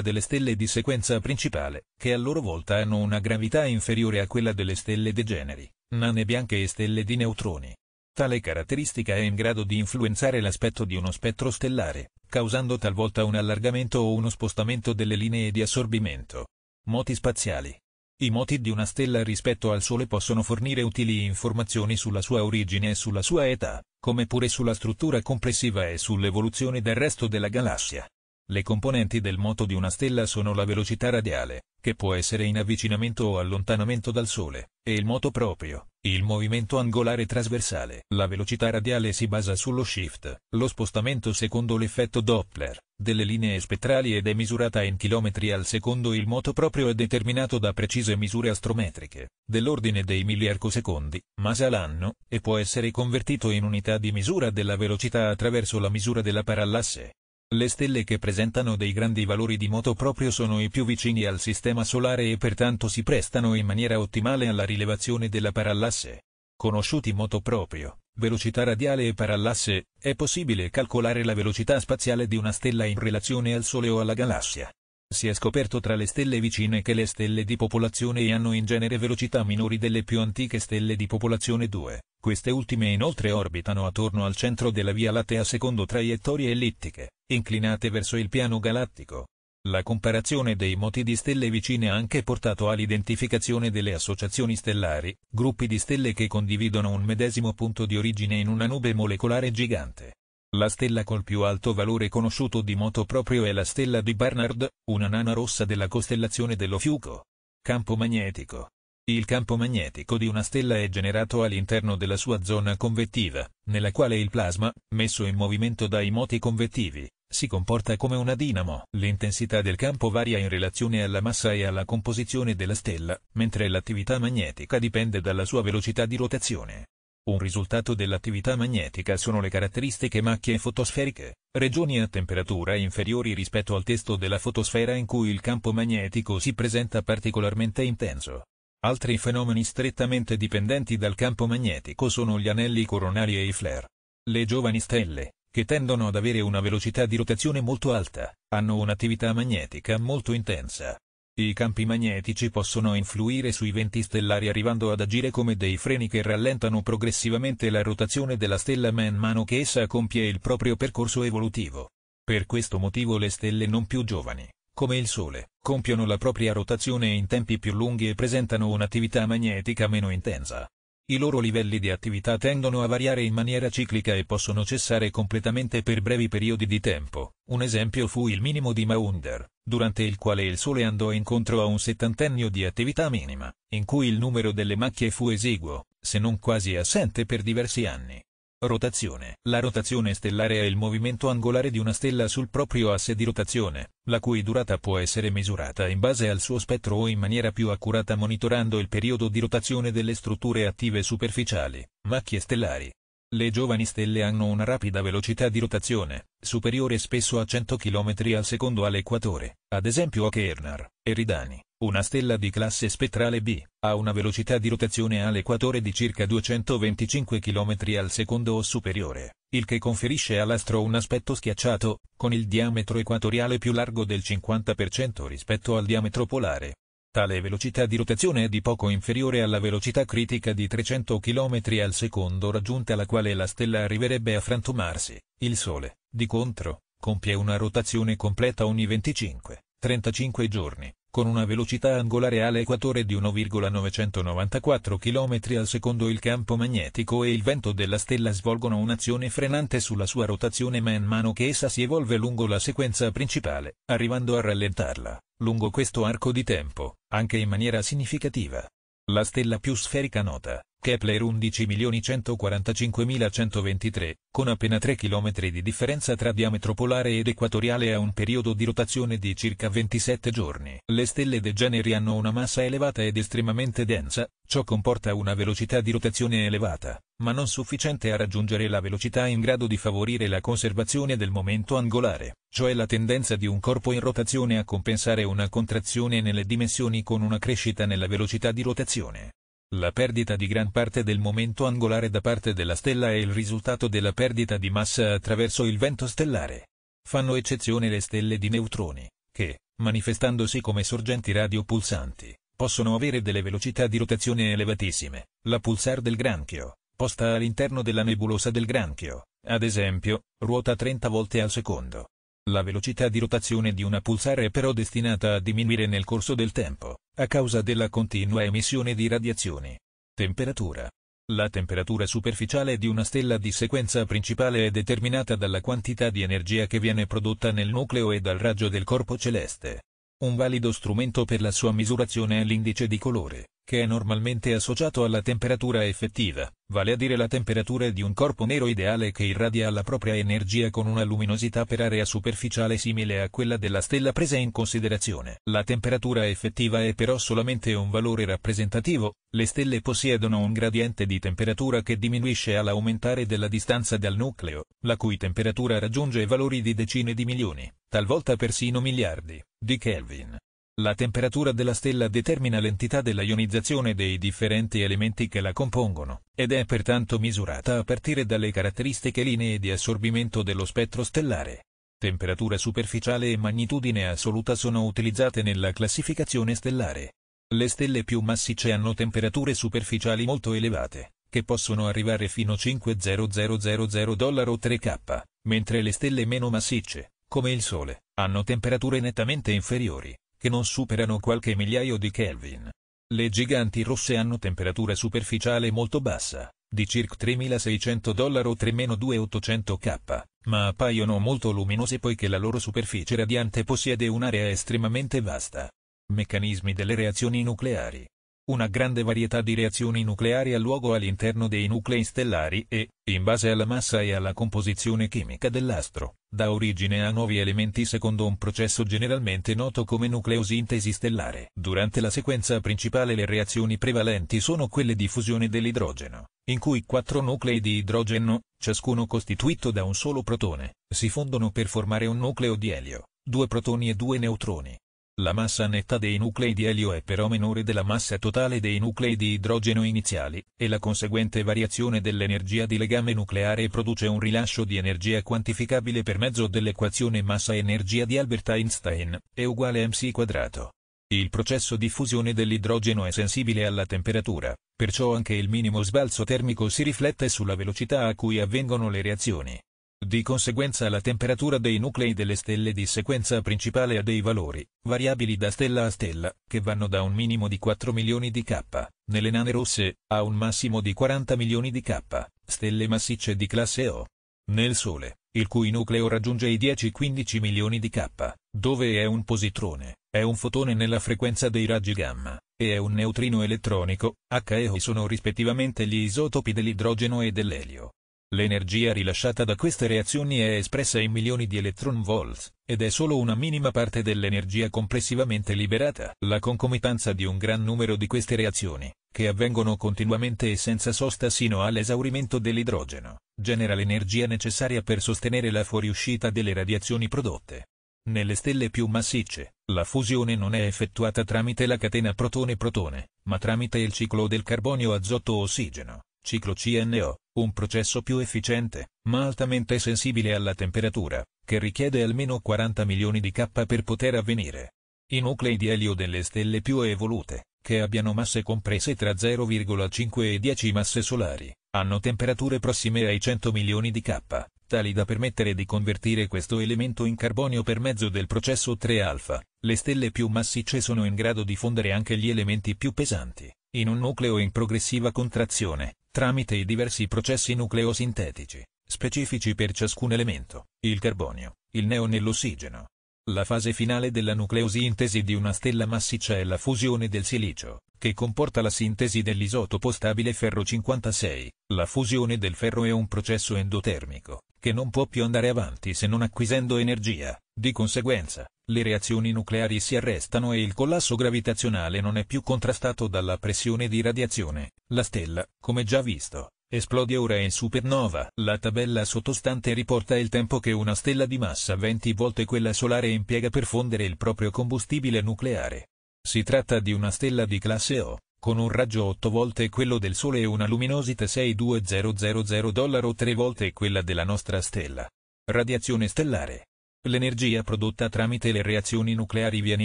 delle stelle di sequenza principale, che a loro volta hanno una gravità inferiore a quella delle stelle degeneri, nane bianche e stelle di neutroni. Tale caratteristica è in grado di influenzare l'aspetto di uno spettro stellare, causando talvolta un allargamento o uno spostamento delle linee di assorbimento. Moti spaziali. I moti di una stella rispetto al Sole possono fornire utili informazioni sulla sua origine e sulla sua età, come pure sulla struttura complessiva e sull'evoluzione del resto della galassia. Le componenti del moto di una stella sono la velocità radiale, che può essere in avvicinamento o allontanamento dal Sole, e il moto proprio, il movimento angolare trasversale. La velocità radiale si basa sullo shift, lo spostamento secondo l'effetto Doppler, delle linee spettrali ed è misurata in chilometri al secondo. Il moto proprio è determinato da precise misure astrometriche, dell'ordine dei miliarcosecondi, massa l'anno, e può essere convertito in unità di misura della velocità attraverso la misura della parallasse. Le stelle che presentano dei grandi valori di moto proprio sono i più vicini al Sistema Solare e pertanto si prestano in maniera ottimale alla rilevazione della parallasse. Conosciuti moto proprio, velocità radiale e parallasse, è possibile calcolare la velocità spaziale di una stella in relazione al Sole o alla galassia. Si è scoperto tra le stelle vicine che le stelle di popolazione hanno in genere velocità minori delle più antiche stelle di popolazione 2. Queste ultime inoltre orbitano attorno al centro della Via Lattea secondo traiettorie ellittiche, inclinate verso il piano galattico. La comparazione dei moti di stelle vicine ha anche portato all'identificazione delle associazioni stellari, gruppi di stelle che condividono un medesimo punto di origine in una nube molecolare gigante. La stella col più alto valore conosciuto di moto proprio è la stella di Barnard, una nana rossa della costellazione dello Fiuco. Campo magnetico. Il campo magnetico di una stella è generato all'interno della sua zona convettiva, nella quale il plasma, messo in movimento dai moti convettivi, si comporta come una dinamo. L'intensità del campo varia in relazione alla massa e alla composizione della stella, mentre l'attività magnetica dipende dalla sua velocità di rotazione. Un risultato dell'attività magnetica sono le caratteristiche macchie fotosferiche, regioni a temperatura inferiori rispetto al testo della fotosfera in cui il campo magnetico si presenta particolarmente intenso. Altri fenomeni strettamente dipendenti dal campo magnetico sono gli anelli coronari e i flare. Le giovani stelle, che tendono ad avere una velocità di rotazione molto alta, hanno un'attività magnetica molto intensa. I campi magnetici possono influire sui venti stellari arrivando ad agire come dei freni che rallentano progressivamente la rotazione della stella man mano che essa compie il proprio percorso evolutivo. Per questo motivo le stelle non più giovani, come il Sole, compiono la propria rotazione in tempi più lunghi e presentano un'attività magnetica meno intensa. I loro livelli di attività tendono a variare in maniera ciclica e possono cessare completamente per brevi periodi di tempo. Un esempio fu il minimo di Maunder, durante il quale il Sole andò incontro a un settantennio di attività minima, in cui il numero delle macchie fu esiguo, se non quasi assente per diversi anni. Rotazione. La rotazione stellare è il movimento angolare di una stella sul proprio asse di rotazione, la cui durata può essere misurata in base al suo spettro o in maniera più accurata monitorando il periodo di rotazione delle strutture attive superficiali, macchie stellari. Le giovani stelle hanno una rapida velocità di rotazione, superiore spesso a 100 km al secondo all'equatore, ad esempio Achernar, Eridani. Una stella di classe spettrale B ha una velocità di rotazione all'equatore di circa 225 km al secondo o superiore, il che conferisce all'astro un aspetto schiacciato, con il diametro equatoriale più largo del 50% rispetto al diametro polare. Tale velocità di rotazione è di poco inferiore alla velocità critica di 300 km al secondo raggiunta la quale la stella arriverebbe a frantumarsi. Il Sole, di contro, compie una rotazione completa ogni 25-35 giorni con una velocità angolare all'equatore di 1,994 km al secondo il campo magnetico e il vento della stella svolgono un'azione frenante sulla sua rotazione man mano che essa si evolve lungo la sequenza principale, arrivando a rallentarla, lungo questo arco di tempo, anche in maniera significativa. La stella più sferica nota, Kepler 11.145.123, con appena 3 km di differenza tra diametro polare ed equatoriale ha un periodo di rotazione di circa 27 giorni. Le stelle degeneri hanno una massa elevata ed estremamente densa, ciò comporta una velocità di rotazione elevata, ma non sufficiente a raggiungere la velocità in grado di favorire la conservazione del momento angolare. cioè la tendenza di un corpo in rotazione a compensare una contrazione nelle dimensioni con una crescita nella velocità di rotazione. La perdita di gran parte del momento angolare da parte della stella è il risultato della perdita di massa attraverso il vento stellare. Fanno eccezione le stelle di neutroni, che, manifestandosi come sorgenti radiopulsanti, possono avere delle velocità di rotazione elevatissime. La pulsar del granchio, posta all'interno della nebulosa del granchio, ad esempio, ruota 30 volte al secondo. La velocità di rotazione di una pulsar è però destinata a diminuire nel corso del tempo, a causa della continua emissione di radiazioni. Temperatura. La temperatura superficiale di una stella di sequenza principale è determinata dalla quantità di energia che viene prodotta nel nucleo e dal raggio del corpo celeste. Un valido strumento per la sua misurazione è l'indice di colore, che è normalmente associato alla temperatura effettiva, vale a dire la temperatura di un corpo nero ideale che irradia la propria energia con una luminosità per area superficiale simile a quella della stella presa in considerazione. La temperatura effettiva è però solamente un valore rappresentativo, le stelle possiedono un gradiente di temperatura che diminuisce all'aumentare della distanza dal nucleo, la cui temperatura raggiunge valori di decine di milioni talvolta persino miliardi, di Kelvin. La temperatura della stella determina l'entità della ionizzazione dei differenti elementi che la compongono, ed è pertanto misurata a partire dalle caratteristiche linee di assorbimento dello spettro stellare. Temperatura superficiale e magnitudine assoluta sono utilizzate nella classificazione stellare. Le stelle più massicce hanno temperature superficiali molto elevate, che possono arrivare fino a 50000 dollaro 3K, mentre le stelle meno massicce, come il Sole, hanno temperature nettamente inferiori, che non superano qualche migliaio di Kelvin. Le giganti rosse hanno temperatura superficiale molto bassa, di circa 3600 dollaro 3-2800 K, ma appaiono molto luminose poiché la loro superficie radiante possiede un'area estremamente vasta. Meccanismi delle reazioni nucleari una grande varietà di reazioni nucleari ha luogo all'interno dei nuclei stellari e, in base alla massa e alla composizione chimica dell'astro, dà origine a nuovi elementi secondo un processo generalmente noto come nucleosintesi stellare. Durante la sequenza principale le reazioni prevalenti sono quelle di fusione dell'idrogeno, in cui quattro nuclei di idrogeno, ciascuno costituito da un solo protone, si fondono per formare un nucleo di elio, due protoni e due neutroni. La massa netta dei nuclei di elio è però minore della massa totale dei nuclei di idrogeno iniziali, e la conseguente variazione dell'energia di legame nucleare produce un rilascio di energia quantificabile per mezzo dell'equazione massa-energia di Albert Einstein, è uguale a mc quadrato. Il processo di fusione dell'idrogeno è sensibile alla temperatura, perciò anche il minimo sbalzo termico si riflette sulla velocità a cui avvengono le reazioni. Di conseguenza la temperatura dei nuclei delle stelle di sequenza principale ha dei valori, variabili da stella a stella, che vanno da un minimo di 4 milioni di K, nelle nane rosse, a un massimo di 40 milioni di K, stelle massicce di classe O. Nel Sole, il cui nucleo raggiunge i 10-15 milioni di K, dove è un positrone, è un fotone nella frequenza dei raggi gamma, e è un neutrino elettronico, H e O sono rispettivamente gli isotopi dell'idrogeno e dell'elio. L'energia rilasciata da queste reazioni è espressa in milioni di electron volts, ed è solo una minima parte dell'energia complessivamente liberata. La concomitanza di un gran numero di queste reazioni, che avvengono continuamente e senza sosta sino all'esaurimento dell'idrogeno, genera l'energia necessaria per sostenere la fuoriuscita delle radiazioni prodotte. Nelle stelle più massicce, la fusione non è effettuata tramite la catena protone-protone, ma tramite il ciclo del carbonio-azoto-ossigeno ciclo CNO, un processo più efficiente, ma altamente sensibile alla temperatura, che richiede almeno 40 milioni di K per poter avvenire. I nuclei di elio delle stelle più evolute, che abbiano masse comprese tra 0,5 e 10 masse solari, hanno temperature prossime ai 100 milioni di K, tali da permettere di convertire questo elemento in carbonio per mezzo del processo 3-alfa. Le stelle più massicce sono in grado di fondere anche gli elementi più pesanti, in un nucleo in progressiva contrazione, tramite i diversi processi nucleosintetici, specifici per ciascun elemento, il carbonio, il neo nell'ossigeno. La fase finale della nucleosintesi di una stella massiccia è la fusione del silicio, che comporta la sintesi dell'isotopo stabile ferro 56. La fusione del ferro è un processo endotermico, che non può più andare avanti se non acquisendo energia. Di conseguenza, le reazioni nucleari si arrestano e il collasso gravitazionale non è più contrastato dalla pressione di radiazione. La stella, come già visto, Esplode ora in supernova. La tabella sottostante riporta il tempo che una stella di massa 20 volte quella solare impiega per fondere il proprio combustibile nucleare. Si tratta di una stella di classe O, con un raggio 8 volte quello del Sole e una luminosità 62000 dollaro 3 volte quella della nostra stella. Radiazione stellare. L'energia prodotta tramite le reazioni nucleari viene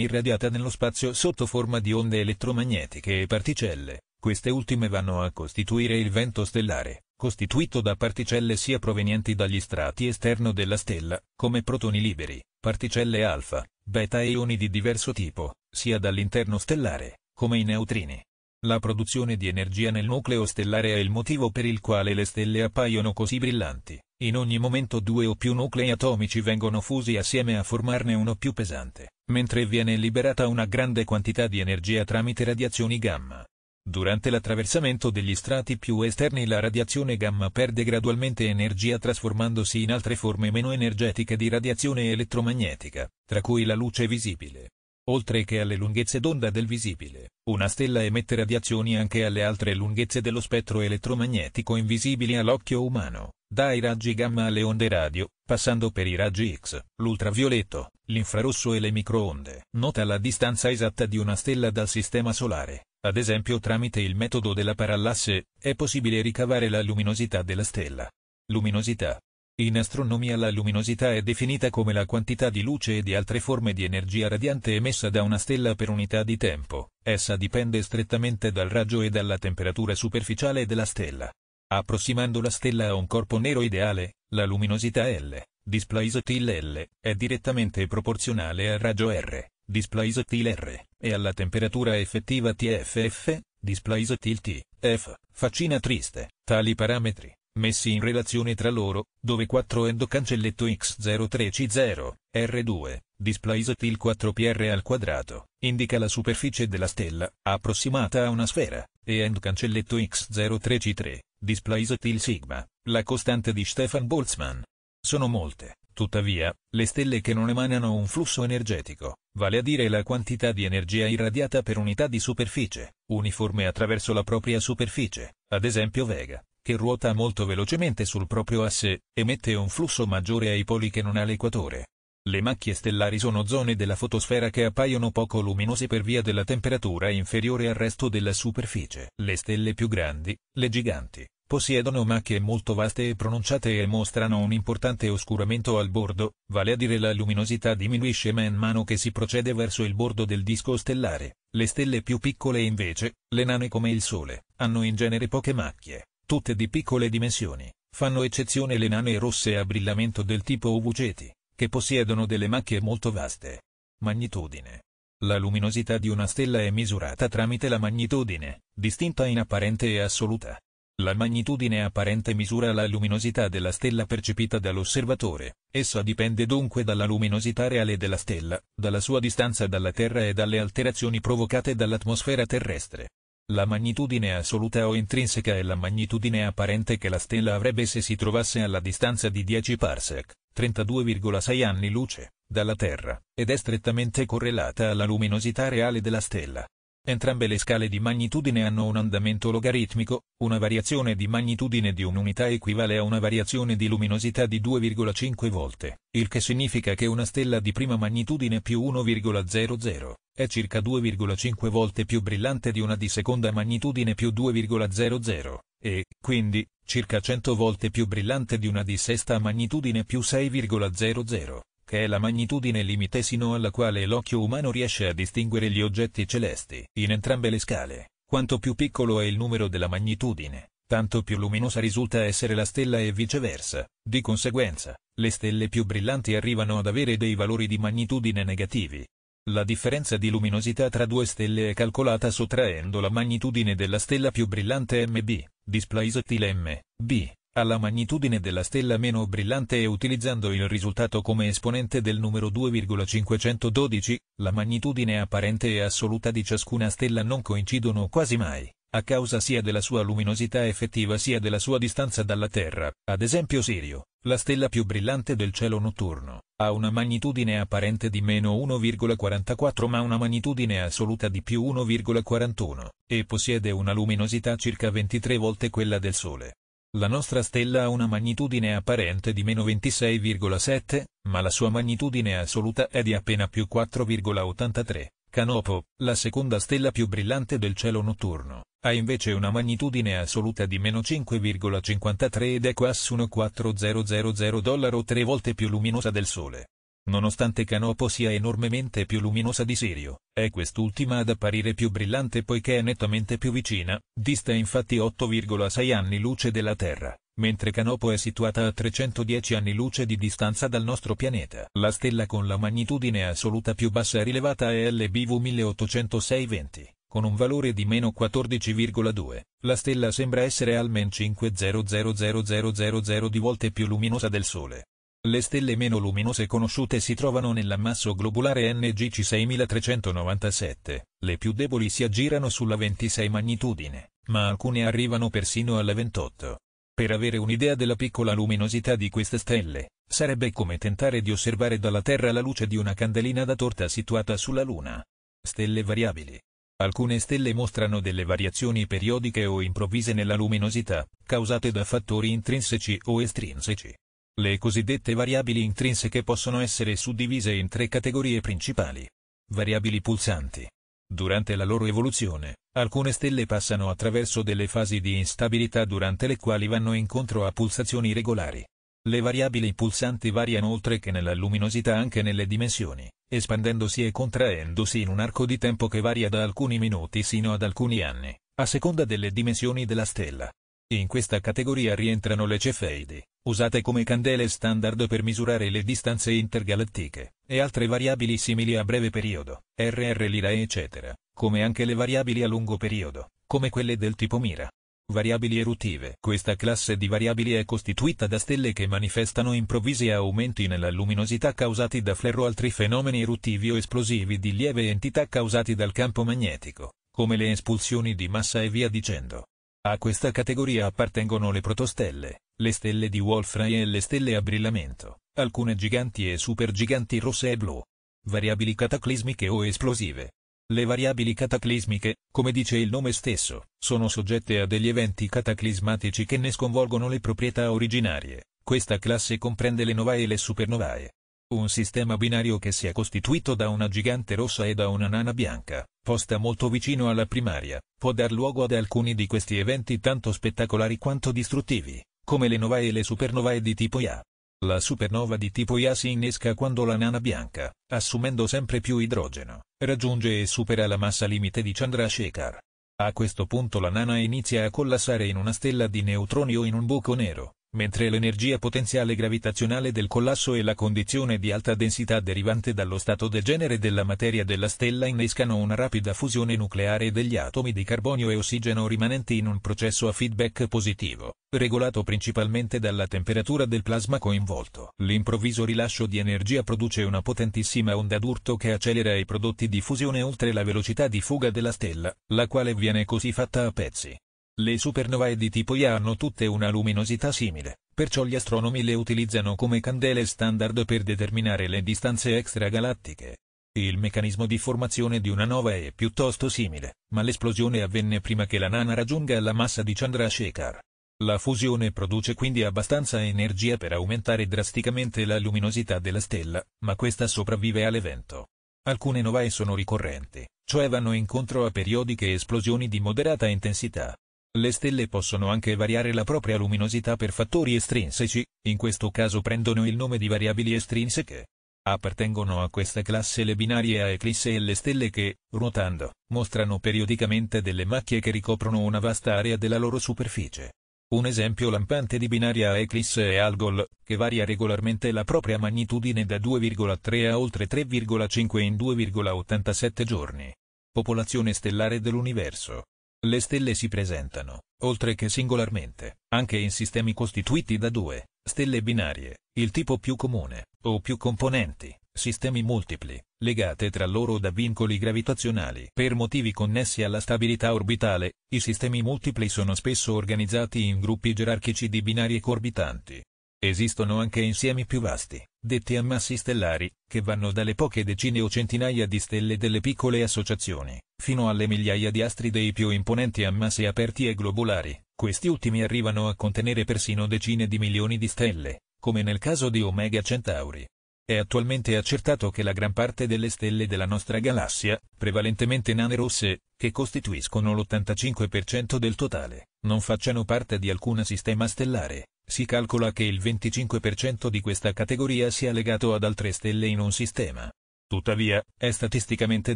irradiata nello spazio sotto forma di onde elettromagnetiche e particelle. Queste ultime vanno a costituire il vento stellare, costituito da particelle sia provenienti dagli strati esterno della stella, come protoni liberi, particelle alfa, beta e ioni di diverso tipo, sia dall'interno stellare, come i neutrini. La produzione di energia nel nucleo stellare è il motivo per il quale le stelle appaiono così brillanti. In ogni momento due o più nuclei atomici vengono fusi assieme a formarne uno più pesante, mentre viene liberata una grande quantità di energia tramite radiazioni gamma. Durante l'attraversamento degli strati più esterni la radiazione gamma perde gradualmente energia trasformandosi in altre forme meno energetiche di radiazione elettromagnetica, tra cui la luce visibile. Oltre che alle lunghezze d'onda del visibile, una stella emette radiazioni anche alle altre lunghezze dello spettro elettromagnetico invisibili all'occhio umano, dai raggi gamma alle onde radio, passando per i raggi X, l'ultravioletto, l'infrarosso e le microonde. Nota la distanza esatta di una stella dal sistema solare. Ad esempio tramite il metodo della parallasse, è possibile ricavare la luminosità della stella. Luminosità. In astronomia la luminosità è definita come la quantità di luce e di altre forme di energia radiante emessa da una stella per unità di tempo. Essa dipende strettamente dal raggio e dalla temperatura superficiale della stella. Approssimando la stella a un corpo nero ideale, la luminosità L, displays L, è direttamente proporzionale al raggio R displays R, e alla temperatura effettiva TFF, displays T, F, faccina triste, tali parametri, messi in relazione tra loro, dove 4 endocancelletto x03c0, R2, displays il 4pr al quadrato, indica la superficie della stella, approssimata a una sfera, e end cancelletto x03c3, displays il sigma, la costante di Stefan Boltzmann. Sono molte, Tuttavia, le stelle che non emanano un flusso energetico, vale a dire la quantità di energia irradiata per unità di superficie, uniforme attraverso la propria superficie, ad esempio Vega, che ruota molto velocemente sul proprio asse, emette un flusso maggiore ai poli che non ha l'equatore. Le macchie stellari sono zone della fotosfera che appaiono poco luminose per via della temperatura inferiore al resto della superficie. Le stelle più grandi, le giganti, Possiedono macchie molto vaste e pronunciate e mostrano un importante oscuramento al bordo, vale a dire la luminosità diminuisce man mano che si procede verso il bordo del disco stellare. Le stelle più piccole invece, le nane come il Sole, hanno in genere poche macchie, tutte di piccole dimensioni. Fanno eccezione le nane rosse a brillamento del tipo UVGT, che possiedono delle macchie molto vaste. Magnitudine. La luminosità di una stella è misurata tramite la magnitudine, distinta in apparente e assoluta. La magnitudine apparente misura la luminosità della stella percepita dall'osservatore, essa dipende dunque dalla luminosità reale della stella, dalla sua distanza dalla Terra e dalle alterazioni provocate dall'atmosfera terrestre. La magnitudine assoluta o intrinseca è la magnitudine apparente che la stella avrebbe se si trovasse alla distanza di 10 parsec, 32,6 anni luce, dalla Terra, ed è strettamente correlata alla luminosità reale della stella. Entrambe le scale di magnitudine hanno un andamento logaritmico, una variazione di magnitudine di un'unità equivale a una variazione di luminosità di 2,5 volte, il che significa che una stella di prima magnitudine più 1,00 è circa 2,5 volte più brillante di una di seconda magnitudine più 2,00, e, quindi, circa 100 volte più brillante di una di sesta magnitudine più 6,00 che è la magnitudine limite sino alla quale l'occhio umano riesce a distinguere gli oggetti celesti. In entrambe le scale, quanto più piccolo è il numero della magnitudine, tanto più luminosa risulta essere la stella e viceversa. Di conseguenza, le stelle più brillanti arrivano ad avere dei valori di magnitudine negativi. La differenza di luminosità tra due stelle è calcolata sottraendo la magnitudine della stella più brillante MB, displays M, B, alla magnitudine della stella meno brillante e utilizzando il risultato come esponente del numero 2,512, la magnitudine apparente e assoluta di ciascuna stella non coincidono quasi mai, a causa sia della sua luminosità effettiva sia della sua distanza dalla Terra. Ad esempio Sirio, la stella più brillante del cielo notturno, ha una magnitudine apparente di meno 1,44 ma una magnitudine assoluta di più 1,41, e possiede una luminosità circa 23 volte quella del Sole. La nostra stella ha una magnitudine apparente di meno 26,7, ma la sua magnitudine assoluta è di appena più 4,83. Canopo, la seconda stella più brillante del cielo notturno, ha invece una magnitudine assoluta di meno 5,53 ed è quasi 14000 dollaro tre volte più luminosa del Sole. Nonostante Canopo sia enormemente più luminosa di Sirio, è quest'ultima ad apparire più brillante poiché è nettamente più vicina, dista infatti 8,6 anni luce della Terra, mentre Canopo è situata a 310 anni luce di distanza dal nostro pianeta. La stella con la magnitudine assoluta più bassa rilevata è LBV 1806-20, con un valore di meno 14,2. La stella sembra essere almeno 5000000 di volte più luminosa del Sole. Le stelle meno luminose conosciute si trovano nell'ammasso globulare NGC 6397, le più deboli si aggirano sulla 26 magnitudine, ma alcune arrivano persino alla 28. Per avere un'idea della piccola luminosità di queste stelle, sarebbe come tentare di osservare dalla Terra la luce di una candelina da torta situata sulla Luna. Stelle variabili. Alcune stelle mostrano delle variazioni periodiche o improvvise nella luminosità, causate da fattori intrinseci o estrinseci. Le cosiddette variabili intrinseche possono essere suddivise in tre categorie principali. Variabili pulsanti. Durante la loro evoluzione, alcune stelle passano attraverso delle fasi di instabilità durante le quali vanno incontro a pulsazioni regolari. Le variabili pulsanti variano oltre che nella luminosità anche nelle dimensioni, espandendosi e contraendosi in un arco di tempo che varia da alcuni minuti sino ad alcuni anni, a seconda delle dimensioni della stella. In questa categoria rientrano le cefeidi, usate come candele standard per misurare le distanze intergalattiche, e altre variabili simili a breve periodo, RR Lira eccetera, come anche le variabili a lungo periodo, come quelle del tipo Mira. Variabili eruttive. Questa classe di variabili è costituita da stelle che manifestano improvvisi aumenti nella luminosità causati da flare o altri fenomeni eruttivi o esplosivi di lieve entità causati dal campo magnetico, come le espulsioni di massa e via dicendo. A questa categoria appartengono le protostelle, le stelle di Wolfram e le stelle a brillamento, alcune giganti e supergiganti rosse e blu. Variabili cataclismiche o esplosive. Le variabili cataclismiche, come dice il nome stesso, sono soggette a degli eventi cataclismatici che ne sconvolgono le proprietà originarie. Questa classe comprende le novae e le supernovae. Un sistema binario che sia costituito da una gigante rossa e da una nana bianca, posta molto vicino alla primaria, può dar luogo ad alcuni di questi eventi tanto spettacolari quanto distruttivi come le novae e le supernovae di tipo Ia. La supernova di tipo Ia si innesca quando la nana bianca, assumendo sempre più idrogeno, raggiunge e supera la massa limite di Chandrasekhar. A questo punto la nana inizia a collassare in una stella di neutroni o in un buco nero, mentre l'energia potenziale gravitazionale del collasso e la condizione di alta densità derivante dallo stato degenere della materia della stella innescano una rapida fusione nucleare degli atomi di carbonio e ossigeno rimanenti in un processo a feedback positivo, regolato principalmente dalla temperatura del plasma coinvolto. L'improvviso rilascio di energia produce una potentissima onda d'urto che accelera i prodotti di fusione oltre la velocità di fuga della stella, la quale viene così fatta a pezzi. Le supernovae di tipo Ia hanno tutte una luminosità simile, perciò gli astronomi le utilizzano come candele standard per determinare le distanze extragalattiche. Il meccanismo di formazione di una nova è piuttosto simile, ma l'esplosione avvenne prima che la nana raggiunga la massa di Chandrasekhar. La fusione produce quindi abbastanza energia per aumentare drasticamente la luminosità della stella, ma questa sopravvive all'evento. Alcune novae sono ricorrenti, cioè vanno incontro a periodiche esplosioni di moderata intensità. Le stelle possono anche variare la propria luminosità per fattori estrinseci, in questo caso prendono il nome di variabili estrinseche. Appartengono a questa classe le binarie a eclisse e le stelle che, ruotando, mostrano periodicamente delle macchie che ricoprono una vasta area della loro superficie. Un esempio lampante di binaria a eclisse è Algol, che varia regolarmente la propria magnitudine da 2,3 a oltre 3,5 in 2,87 giorni. Popolazione stellare dell'universo. Le stelle si presentano, oltre che singolarmente, anche in sistemi costituiti da due stelle binarie, il tipo più comune, o più componenti, sistemi multipli, legate tra loro da vincoli gravitazionali. Per motivi connessi alla stabilità orbitale, i sistemi multipli sono spesso organizzati in gruppi gerarchici di binarie coorbitanti. Esistono anche insiemi più vasti, detti ammassi stellari, che vanno dalle poche decine o centinaia di stelle delle piccole associazioni, fino alle migliaia di astri dei più imponenti ammassi aperti e globulari, Questi ultimi arrivano a contenere persino decine di milioni di stelle, come nel caso di Omega Centauri. È attualmente accertato che la gran parte delle stelle della nostra galassia, prevalentemente nane rosse, che costituiscono l'85% del totale, non facciano parte di alcun sistema stellare. Si calcola che il 25% di questa categoria sia legato ad altre stelle in un sistema. Tuttavia, è statisticamente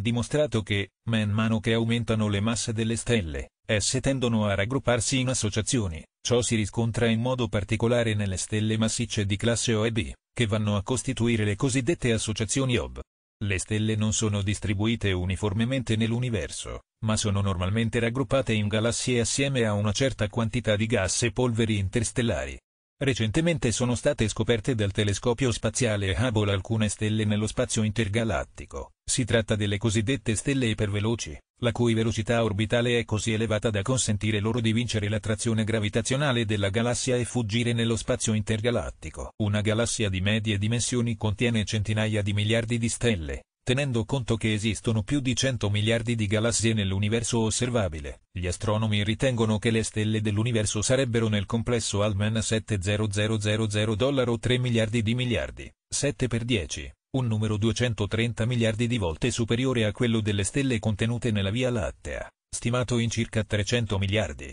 dimostrato che, man mano che aumentano le masse delle stelle, esse tendono a raggrupparsi in associazioni. Ciò si riscontra in modo particolare nelle stelle massicce di classe O e B, che vanno a costituire le cosiddette associazioni OB. Le stelle non sono distribuite uniformemente nell'universo, ma sono normalmente raggruppate in galassie assieme a una certa quantità di gas e polveri interstellari. Recentemente sono state scoperte dal telescopio spaziale Hubble alcune stelle nello spazio intergalattico. Si tratta delle cosiddette stelle iperveloci, la cui velocità orbitale è così elevata da consentire loro di vincere l'attrazione gravitazionale della galassia e fuggire nello spazio intergalattico. Una galassia di medie dimensioni contiene centinaia di miliardi di stelle, tenendo conto che esistono più di 100 miliardi di galassie nell'universo osservabile. Gli astronomi ritengono che le stelle dell'universo sarebbero nel complesso almeno 70000 dollaro 3 miliardi di miliardi, 7 per 10, un numero 230 miliardi di volte superiore a quello delle stelle contenute nella Via Lattea, stimato in circa 300 miliardi.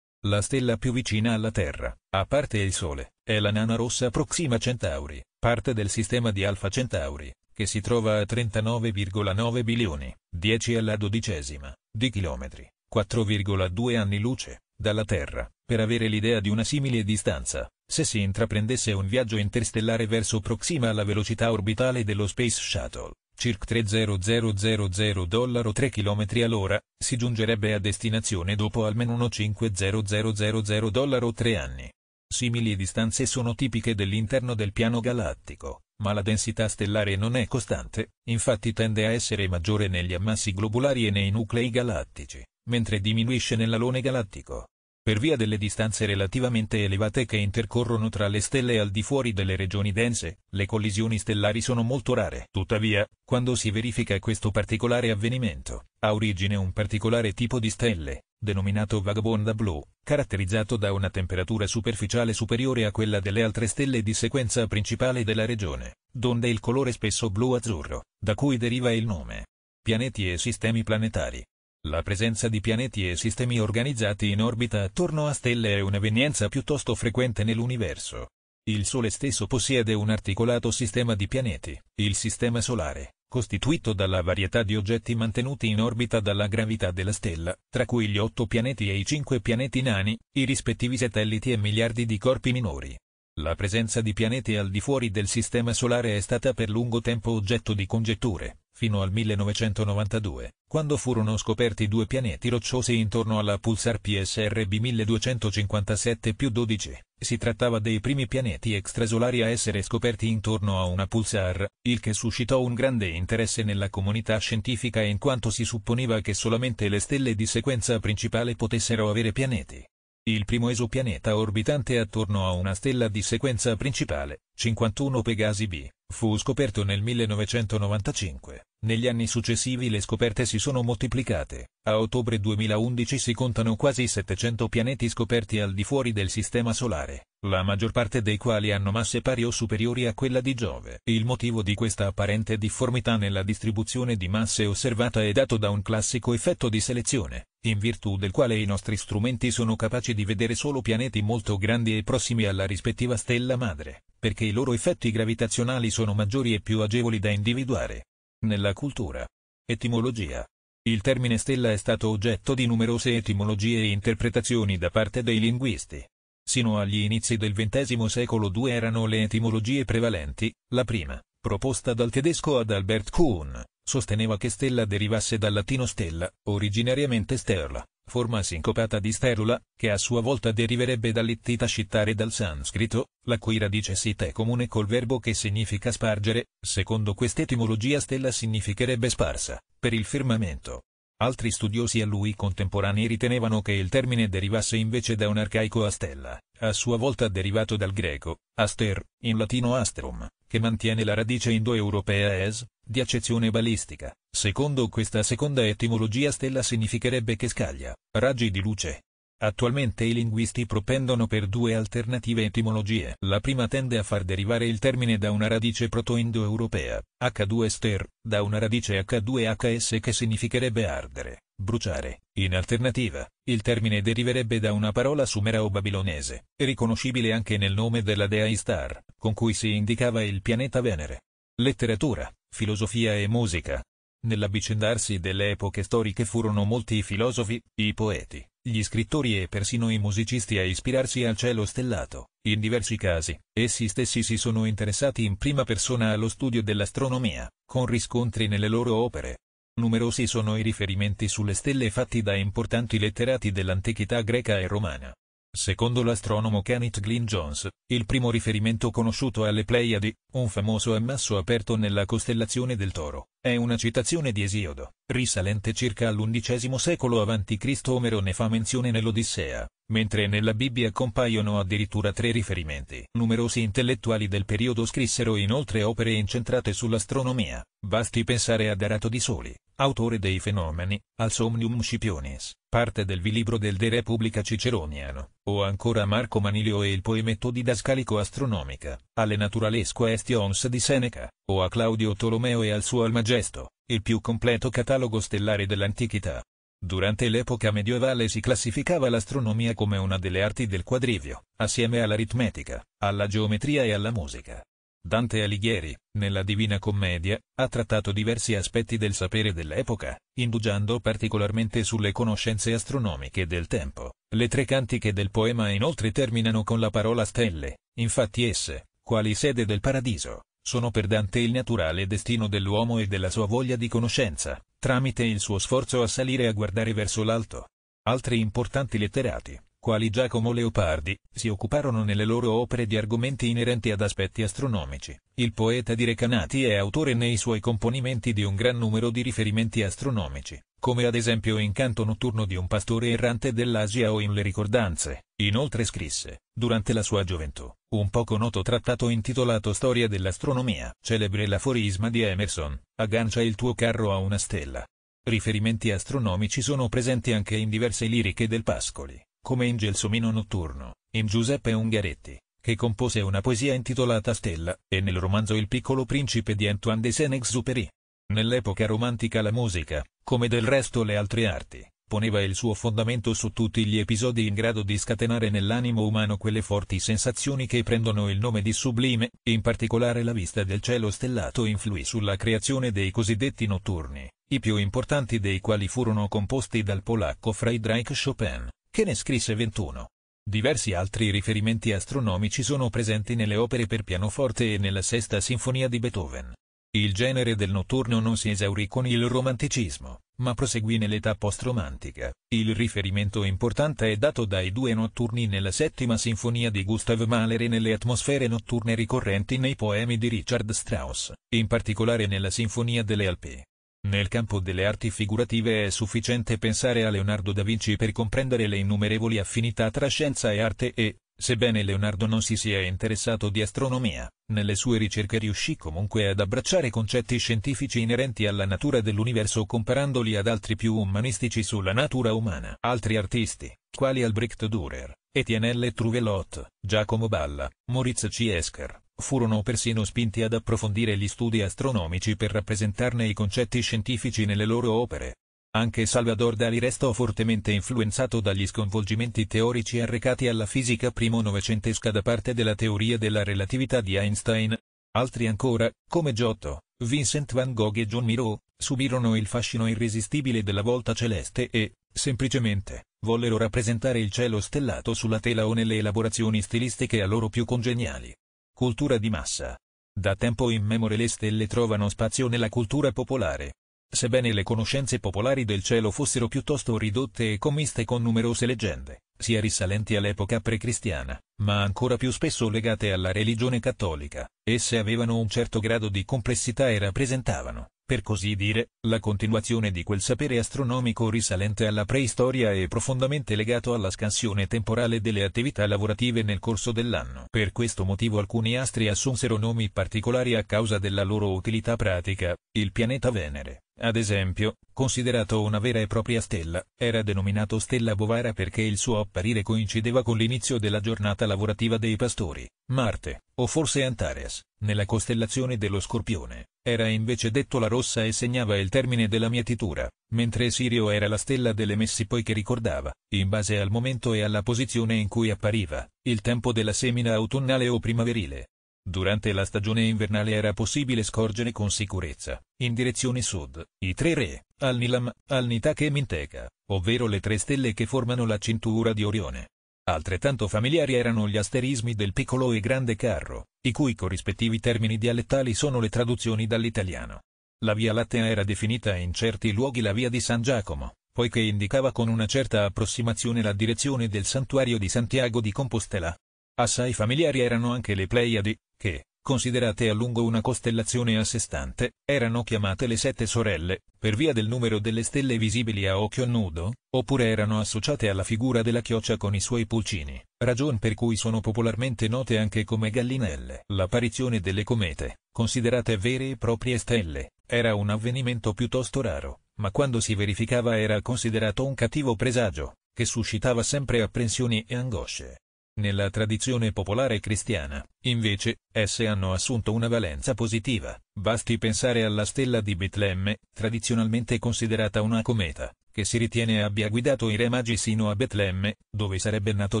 La stella più vicina alla Terra, a parte il Sole, è la nana rossa Proxima Centauri, parte del sistema di Alpha Centauri, che si trova a 39,9 bilioni, 10 alla dodicesima, di chilometri, 4,2 anni luce, dalla Terra, per avere l'idea di una simile distanza. Se si intraprendesse un viaggio interstellare verso Proxima alla velocità orbitale dello Space Shuttle, circa 30000 dollaro 3 km all'ora, si giungerebbe a destinazione dopo almeno 50000 dollaro 3 anni. Simili distanze sono tipiche dell'interno del piano galattico, ma la densità stellare non è costante, infatti tende a essere maggiore negli ammassi globulari e nei nuclei galattici, mentre diminuisce nell'alone galattico. Per via delle distanze relativamente elevate che intercorrono tra le stelle al di fuori delle regioni dense, le collisioni stellari sono molto rare. Tuttavia, quando si verifica questo particolare avvenimento, ha origine un particolare tipo di stelle, denominato Vagabonda Blue, caratterizzato da una temperatura superficiale superiore a quella delle altre stelle di sequenza principale della regione, donde il colore spesso blu-azzurro, da cui deriva il nome. Pianeti e sistemi planetari. La presenza di pianeti e sistemi organizzati in orbita attorno a stelle è un'evenienza piuttosto frequente nell'universo. Il Sole stesso possiede un articolato sistema di pianeti, il Sistema Solare, costituito dalla varietà di oggetti mantenuti in orbita dalla gravità della stella, tra cui gli otto pianeti e i cinque pianeti nani, i rispettivi satelliti e miliardi di corpi minori. La presenza di pianeti al di fuori del Sistema Solare è stata per lungo tempo oggetto di congetture, fino al 1992, quando furono scoperti due pianeti rocciosi intorno alla pulsar PSRB 1257-12. Si trattava dei primi pianeti extrasolari a essere scoperti intorno a una pulsar, il che suscitò un grande interesse nella comunità scientifica in quanto si supponeva che solamente le stelle di sequenza principale potessero avere pianeti. Il primo esopianeta orbitante attorno a una stella di sequenza principale, 51 Pegasi b, fu scoperto nel 1995. Negli anni successivi le scoperte si sono moltiplicate. A ottobre 2011 si contano quasi 700 pianeti scoperti al di fuori del Sistema Solare, la maggior parte dei quali hanno masse pari o superiori a quella di Giove. Il motivo di questa apparente difformità nella distribuzione di masse osservata è dato da un classico effetto di selezione, in virtù del quale i nostri strumenti sono capaci di vedere solo pianeti molto grandi e prossimi alla rispettiva stella madre, perché i loro effetti gravitazionali sono maggiori e più agevoli da individuare. Nella cultura. Etimologia. Il termine stella è stato oggetto di numerose etimologie e interpretazioni da parte dei linguisti. Sino agli inizi del XX secolo due erano le etimologie prevalenti, la prima, proposta dal tedesco Adalbert Kuhn, sosteneva che stella derivasse dal latino stella, originariamente sterla, forma sincopata di sterula, che a sua volta deriverebbe dall'ittita scittare dal sanscrito, la cui radice sita è comune col verbo che significa spargere, secondo quest'etimologia stella significherebbe sparsa, per il firmamento. Altri studiosi a lui contemporanei ritenevano che il termine derivasse invece da un arcaico astella, a sua volta derivato dal greco, aster, in latino astrum, che mantiene la radice indoeuropea es, di accezione balistica. Secondo questa seconda etimologia stella significherebbe che scaglia, raggi di luce. Attualmente i linguisti propendono per due alternative etimologie. La prima tende a far derivare il termine da una radice proto-indoeuropea, H2-ster, da una radice H2HS che significherebbe ardere, bruciare. In alternativa, il termine deriverebbe da una parola sumera o babilonese, riconoscibile anche nel nome della dea Istar, con cui si indicava il pianeta Venere. Letteratura, filosofia e musica. Nell'avvicendarsi delle epoche storiche furono molti i filosofi, i poeti, gli scrittori e persino i musicisti a ispirarsi al cielo stellato. In diversi casi, essi stessi si sono interessati in prima persona allo studio dell'astronomia, con riscontri nelle loro opere. Numerosi sono i riferimenti sulle stelle fatti da importanti letterati dell'antichità greca e romana. Secondo l'astronomo Kenneth Glynn Jones, il primo riferimento conosciuto alle Pleiadi, un famoso ammasso aperto nella costellazione del Toro, è una citazione di Esiodo, risalente circa all'undicesimo secolo a.C. Omero ne fa menzione nell'Odissea, mentre nella Bibbia compaiono addirittura tre riferimenti. Numerosi intellettuali del periodo scrissero inoltre opere incentrate sull'astronomia, basti pensare ad Arato di Soli, autore dei fenomeni, al Somnium Scipionis, parte del vilibro del De Repubblica Ciceroniano, o ancora Marco Manilio e il poemetto didascalico astronomica, alle Naturales Questions di Seneca, o a Claudio Tolomeo e al suo Almagesto, il più completo catalogo stellare dell'antichità. Durante l'epoca medievale si classificava l'astronomia come una delle arti del quadrivio, assieme all'aritmetica, alla geometria e alla musica. Dante Alighieri, nella Divina Commedia, ha trattato diversi aspetti del sapere dell'epoca, indugiando particolarmente sulle conoscenze astronomiche del tempo. Le tre cantiche del poema inoltre terminano con la parola stelle, infatti esse, quali sede del paradiso, sono per Dante il naturale destino dell'uomo e della sua voglia di conoscenza, tramite il suo sforzo a salire a guardare verso l'alto. Altri importanti letterati, quali Giacomo Leopardi, si occuparono nelle loro opere di argomenti inerenti ad aspetti astronomici. Il poeta di Recanati è autore nei suoi componimenti di un gran numero di riferimenti astronomici, come ad esempio in Canto notturno di un pastore errante dell'Asia o in Le ricordanze. Inoltre scrisse, durante la sua gioventù, un poco noto trattato intitolato Storia dell'astronomia, celebre l'aforisma di Emerson, aggancia il tuo carro a una stella. Riferimenti astronomici sono presenti anche in diverse liriche del Pascoli come in Gelsomino notturno, in Giuseppe Ungaretti, che compose una poesia intitolata Stella, e nel romanzo Il piccolo principe di Antoine de Saint-Exupéry. Nell'epoca romantica la musica, come del resto le altre arti, poneva il suo fondamento su tutti gli episodi in grado di scatenare nell'animo umano quelle forti sensazioni che prendono il nome di sublime, in particolare la vista del cielo stellato influì sulla creazione dei cosiddetti notturni, i più importanti dei quali furono composti dal polacco Friedrich Chopin che ne scrisse 21. Diversi altri riferimenti astronomici sono presenti nelle opere per pianoforte e nella sesta sinfonia di Beethoven. Il genere del notturno non si esaurì con il romanticismo, ma proseguì nell'età post-romantica. Il riferimento importante è dato dai due notturni nella settima sinfonia di Gustav Mahler e nelle atmosfere notturne ricorrenti nei poemi di Richard Strauss, in particolare nella Sinfonia delle Alpi. Nel campo delle arti figurative è sufficiente pensare a Leonardo da Vinci per comprendere le innumerevoli affinità tra scienza e arte e, sebbene Leonardo non si sia interessato di astronomia, nelle sue ricerche riuscì comunque ad abbracciare concetti scientifici inerenti alla natura dell'universo comparandoli ad altri più umanistici sulla natura umana. Altri artisti, quali Albrecht Dürer, Etienne L. Trouvelot, Giacomo Balla, Moritz Ciesker, furono persino spinti ad approfondire gli studi astronomici per rappresentarne i concetti scientifici nelle loro opere. Anche Salvador Dali restò fortemente influenzato dagli sconvolgimenti teorici arrecati alla fisica primo novecentesca da parte della teoria della relatività di Einstein. Altri ancora, come Giotto, Vincent van Gogh e John Miro, subirono il fascino irresistibile della volta celeste e, semplicemente, vollero rappresentare il cielo stellato sulla tela o nelle elaborazioni stilistiche a loro più congeniali. Cultura di massa. Da tempo immemore le stelle trovano spazio nella cultura popolare. Sebbene le conoscenze popolari del cielo fossero piuttosto ridotte e commiste con numerose leggende, sia risalenti all'epoca precristiana, ma ancora più spesso legate alla religione cattolica, esse avevano un certo grado di complessità e rappresentavano, per così dire, la continuazione di quel sapere astronomico risalente alla preistoria e profondamente legato alla scansione temporale delle attività lavorative nel corso dell'anno. Per questo motivo alcuni astri assunsero nomi particolari a causa della loro utilità pratica, il pianeta Venere, Ad esempio, considerato una vera e propria stella, era denominato Stella Bovara perché il suo apparire coincideva con l'inizio della giornata lavorativa dei pastori. Marte, o forse Antares, nella costellazione dello Scorpione, era invece detto la rossa e segnava il termine della mietitura, mentre Sirio era la stella delle messi poiché ricordava, in base al momento e alla posizione in cui appariva, il tempo della semina autunnale o primaverile. Durante la stagione invernale era possibile scorgere con sicurezza, in direzione sud, i tre re, Al-Nilam, Al-Nitak e Minteka, ovvero le tre stelle che formano la cintura di Orione. Altrettanto familiari erano gli asterismi del piccolo e grande carro, i cui corrispettivi termini dialettali sono le traduzioni dall'italiano. La Via Lattea era definita in certi luoghi la Via di San Giacomo, poiché indicava con una certa approssimazione la direzione del santuario di Santiago di Compostela. Assai familiari erano anche le Pleiadi, che, considerate a lungo una costellazione a sé stante, erano chiamate le sette sorelle, per via del numero delle stelle visibili a occhio nudo, oppure erano associate alla figura della chioccia con i suoi pulcini, ragion per cui sono popolarmente note anche come gallinelle. L'apparizione delle comete, considerate vere e proprie stelle, era un avvenimento piuttosto raro, ma quando si verificava era considerato un cattivo presagio, che suscitava sempre apprensioni e angosce. Nella tradizione popolare cristiana, invece, esse hanno assunto una valenza positiva. Basti pensare alla stella di Betlemme, tradizionalmente considerata una cometa, che si ritiene abbia guidato i re magi sino a Betlemme, dove sarebbe nato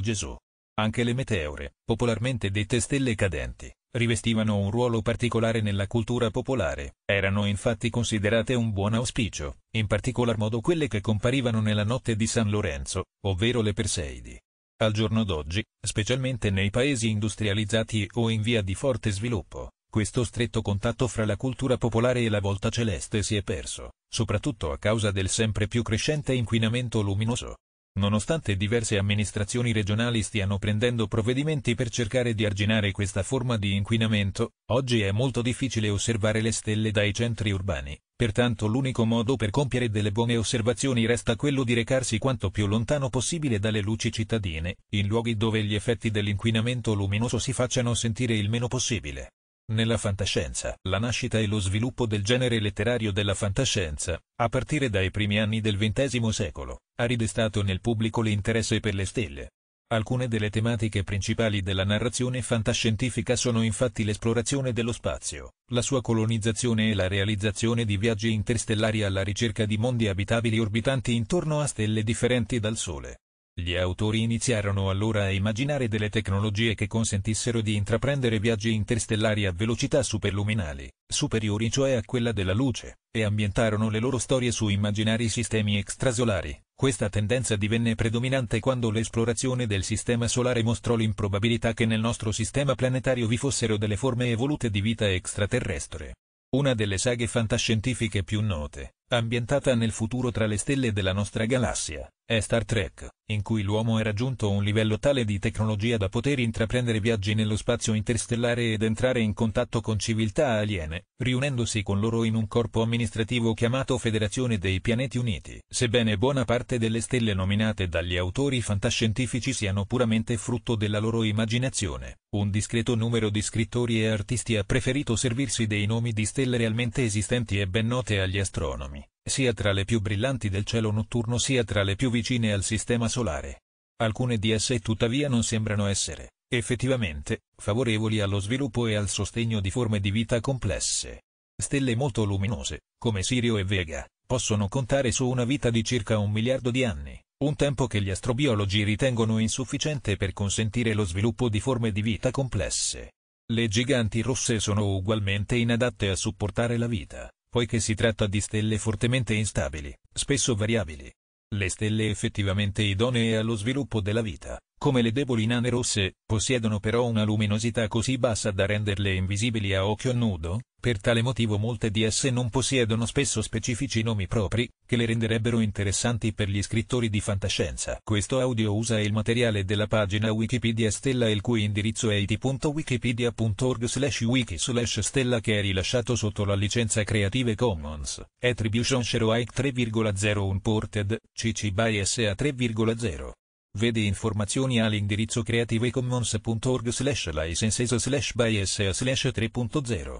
Gesù. Anche le meteore, popolarmente dette stelle cadenti, rivestivano un ruolo particolare nella cultura popolare. Erano infatti considerate un buon auspicio, in particolar modo quelle che comparivano nella notte di San Lorenzo, ovvero le Perseidi. Al giorno d'oggi, specialmente nei paesi industrializzati o in via di forte sviluppo, questo stretto contatto fra la cultura popolare e la volta celeste si è perso, soprattutto a causa del sempre più crescente inquinamento luminoso. Nonostante diverse amministrazioni regionali stiano prendendo provvedimenti per cercare di arginare questa forma di inquinamento, oggi è molto difficile osservare le stelle dai centri urbani, pertanto l'unico modo per compiere delle buone osservazioni resta quello di recarsi quanto più lontano possibile dalle luci cittadine, in luoghi dove gli effetti dell'inquinamento luminoso si facciano sentire il meno possibile. Nella fantascienza, la nascita e lo sviluppo del genere letterario della fantascienza, a partire dai primi anni del XX secolo, ha ridestato nel pubblico l'interesse per le stelle. Alcune delle tematiche principali della narrazione fantascientifica sono infatti l'esplorazione dello spazio, la sua colonizzazione e la realizzazione di viaggi interstellari alla ricerca di mondi abitabili orbitanti intorno a stelle differenti dal Sole. Gli autori iniziarono allora a immaginare delle tecnologie che consentissero di intraprendere viaggi interstellari a velocità superluminali, superiori cioè a quella della luce, e ambientarono le loro storie su immaginari sistemi extrasolari. Questa tendenza divenne predominante quando l'esplorazione del sistema solare mostrò l'improbabilità che nel nostro sistema planetario vi fossero delle forme evolute di vita extraterrestre. Una delle saghe fantascientifiche più note, ambientata nel futuro tra le stelle della nostra galassia, è Star Trek, in cui l'uomo è raggiunto un livello tale di tecnologia da poter intraprendere viaggi nello spazio interstellare ed entrare in contatto con civiltà aliene, riunendosi con loro in un corpo amministrativo chiamato Federazione dei Pianeti Uniti. Sebbene buona parte delle stelle nominate dagli autori fantascientifici siano puramente frutto della loro immaginazione, un discreto numero di scrittori e artisti ha preferito servirsi dei nomi di stelle realmente esistenti e ben note agli astronomi sia tra le più brillanti del cielo notturno sia tra le più vicine al sistema solare. Alcune di esse tuttavia non sembrano essere, effettivamente, favorevoli allo sviluppo e al sostegno di forme di vita complesse. Stelle molto luminose, come Sirio e Vega, possono contare su una vita di circa un miliardo di anni, un tempo che gli astrobiologi ritengono insufficiente per consentire lo sviluppo di forme di vita complesse. Le giganti rosse sono ugualmente inadatte a supportare la vita poiché si tratta di stelle fortemente instabili, spesso variabili. Le stelle effettivamente idonee allo sviluppo della vita, come le deboli nane rosse, possiedono però una luminosità così bassa da renderle invisibili a occhio nudo, per tale motivo molte di esse non possiedono spesso specifici nomi propri, che le renderebbero interessanti per gli scrittori di fantascienza. Questo audio usa il materiale della pagina Wikipedia Stella il cui indirizzo è it.wikipedia.org slash wiki slash stella che è rilasciato sotto la licenza Creative Commons. Attribution Share Alike 3.0 Unported, CC BY SA 3.0. Vedi informazioni all'indirizzo creativecommons.org slash licenses slash by SA slash 3.0.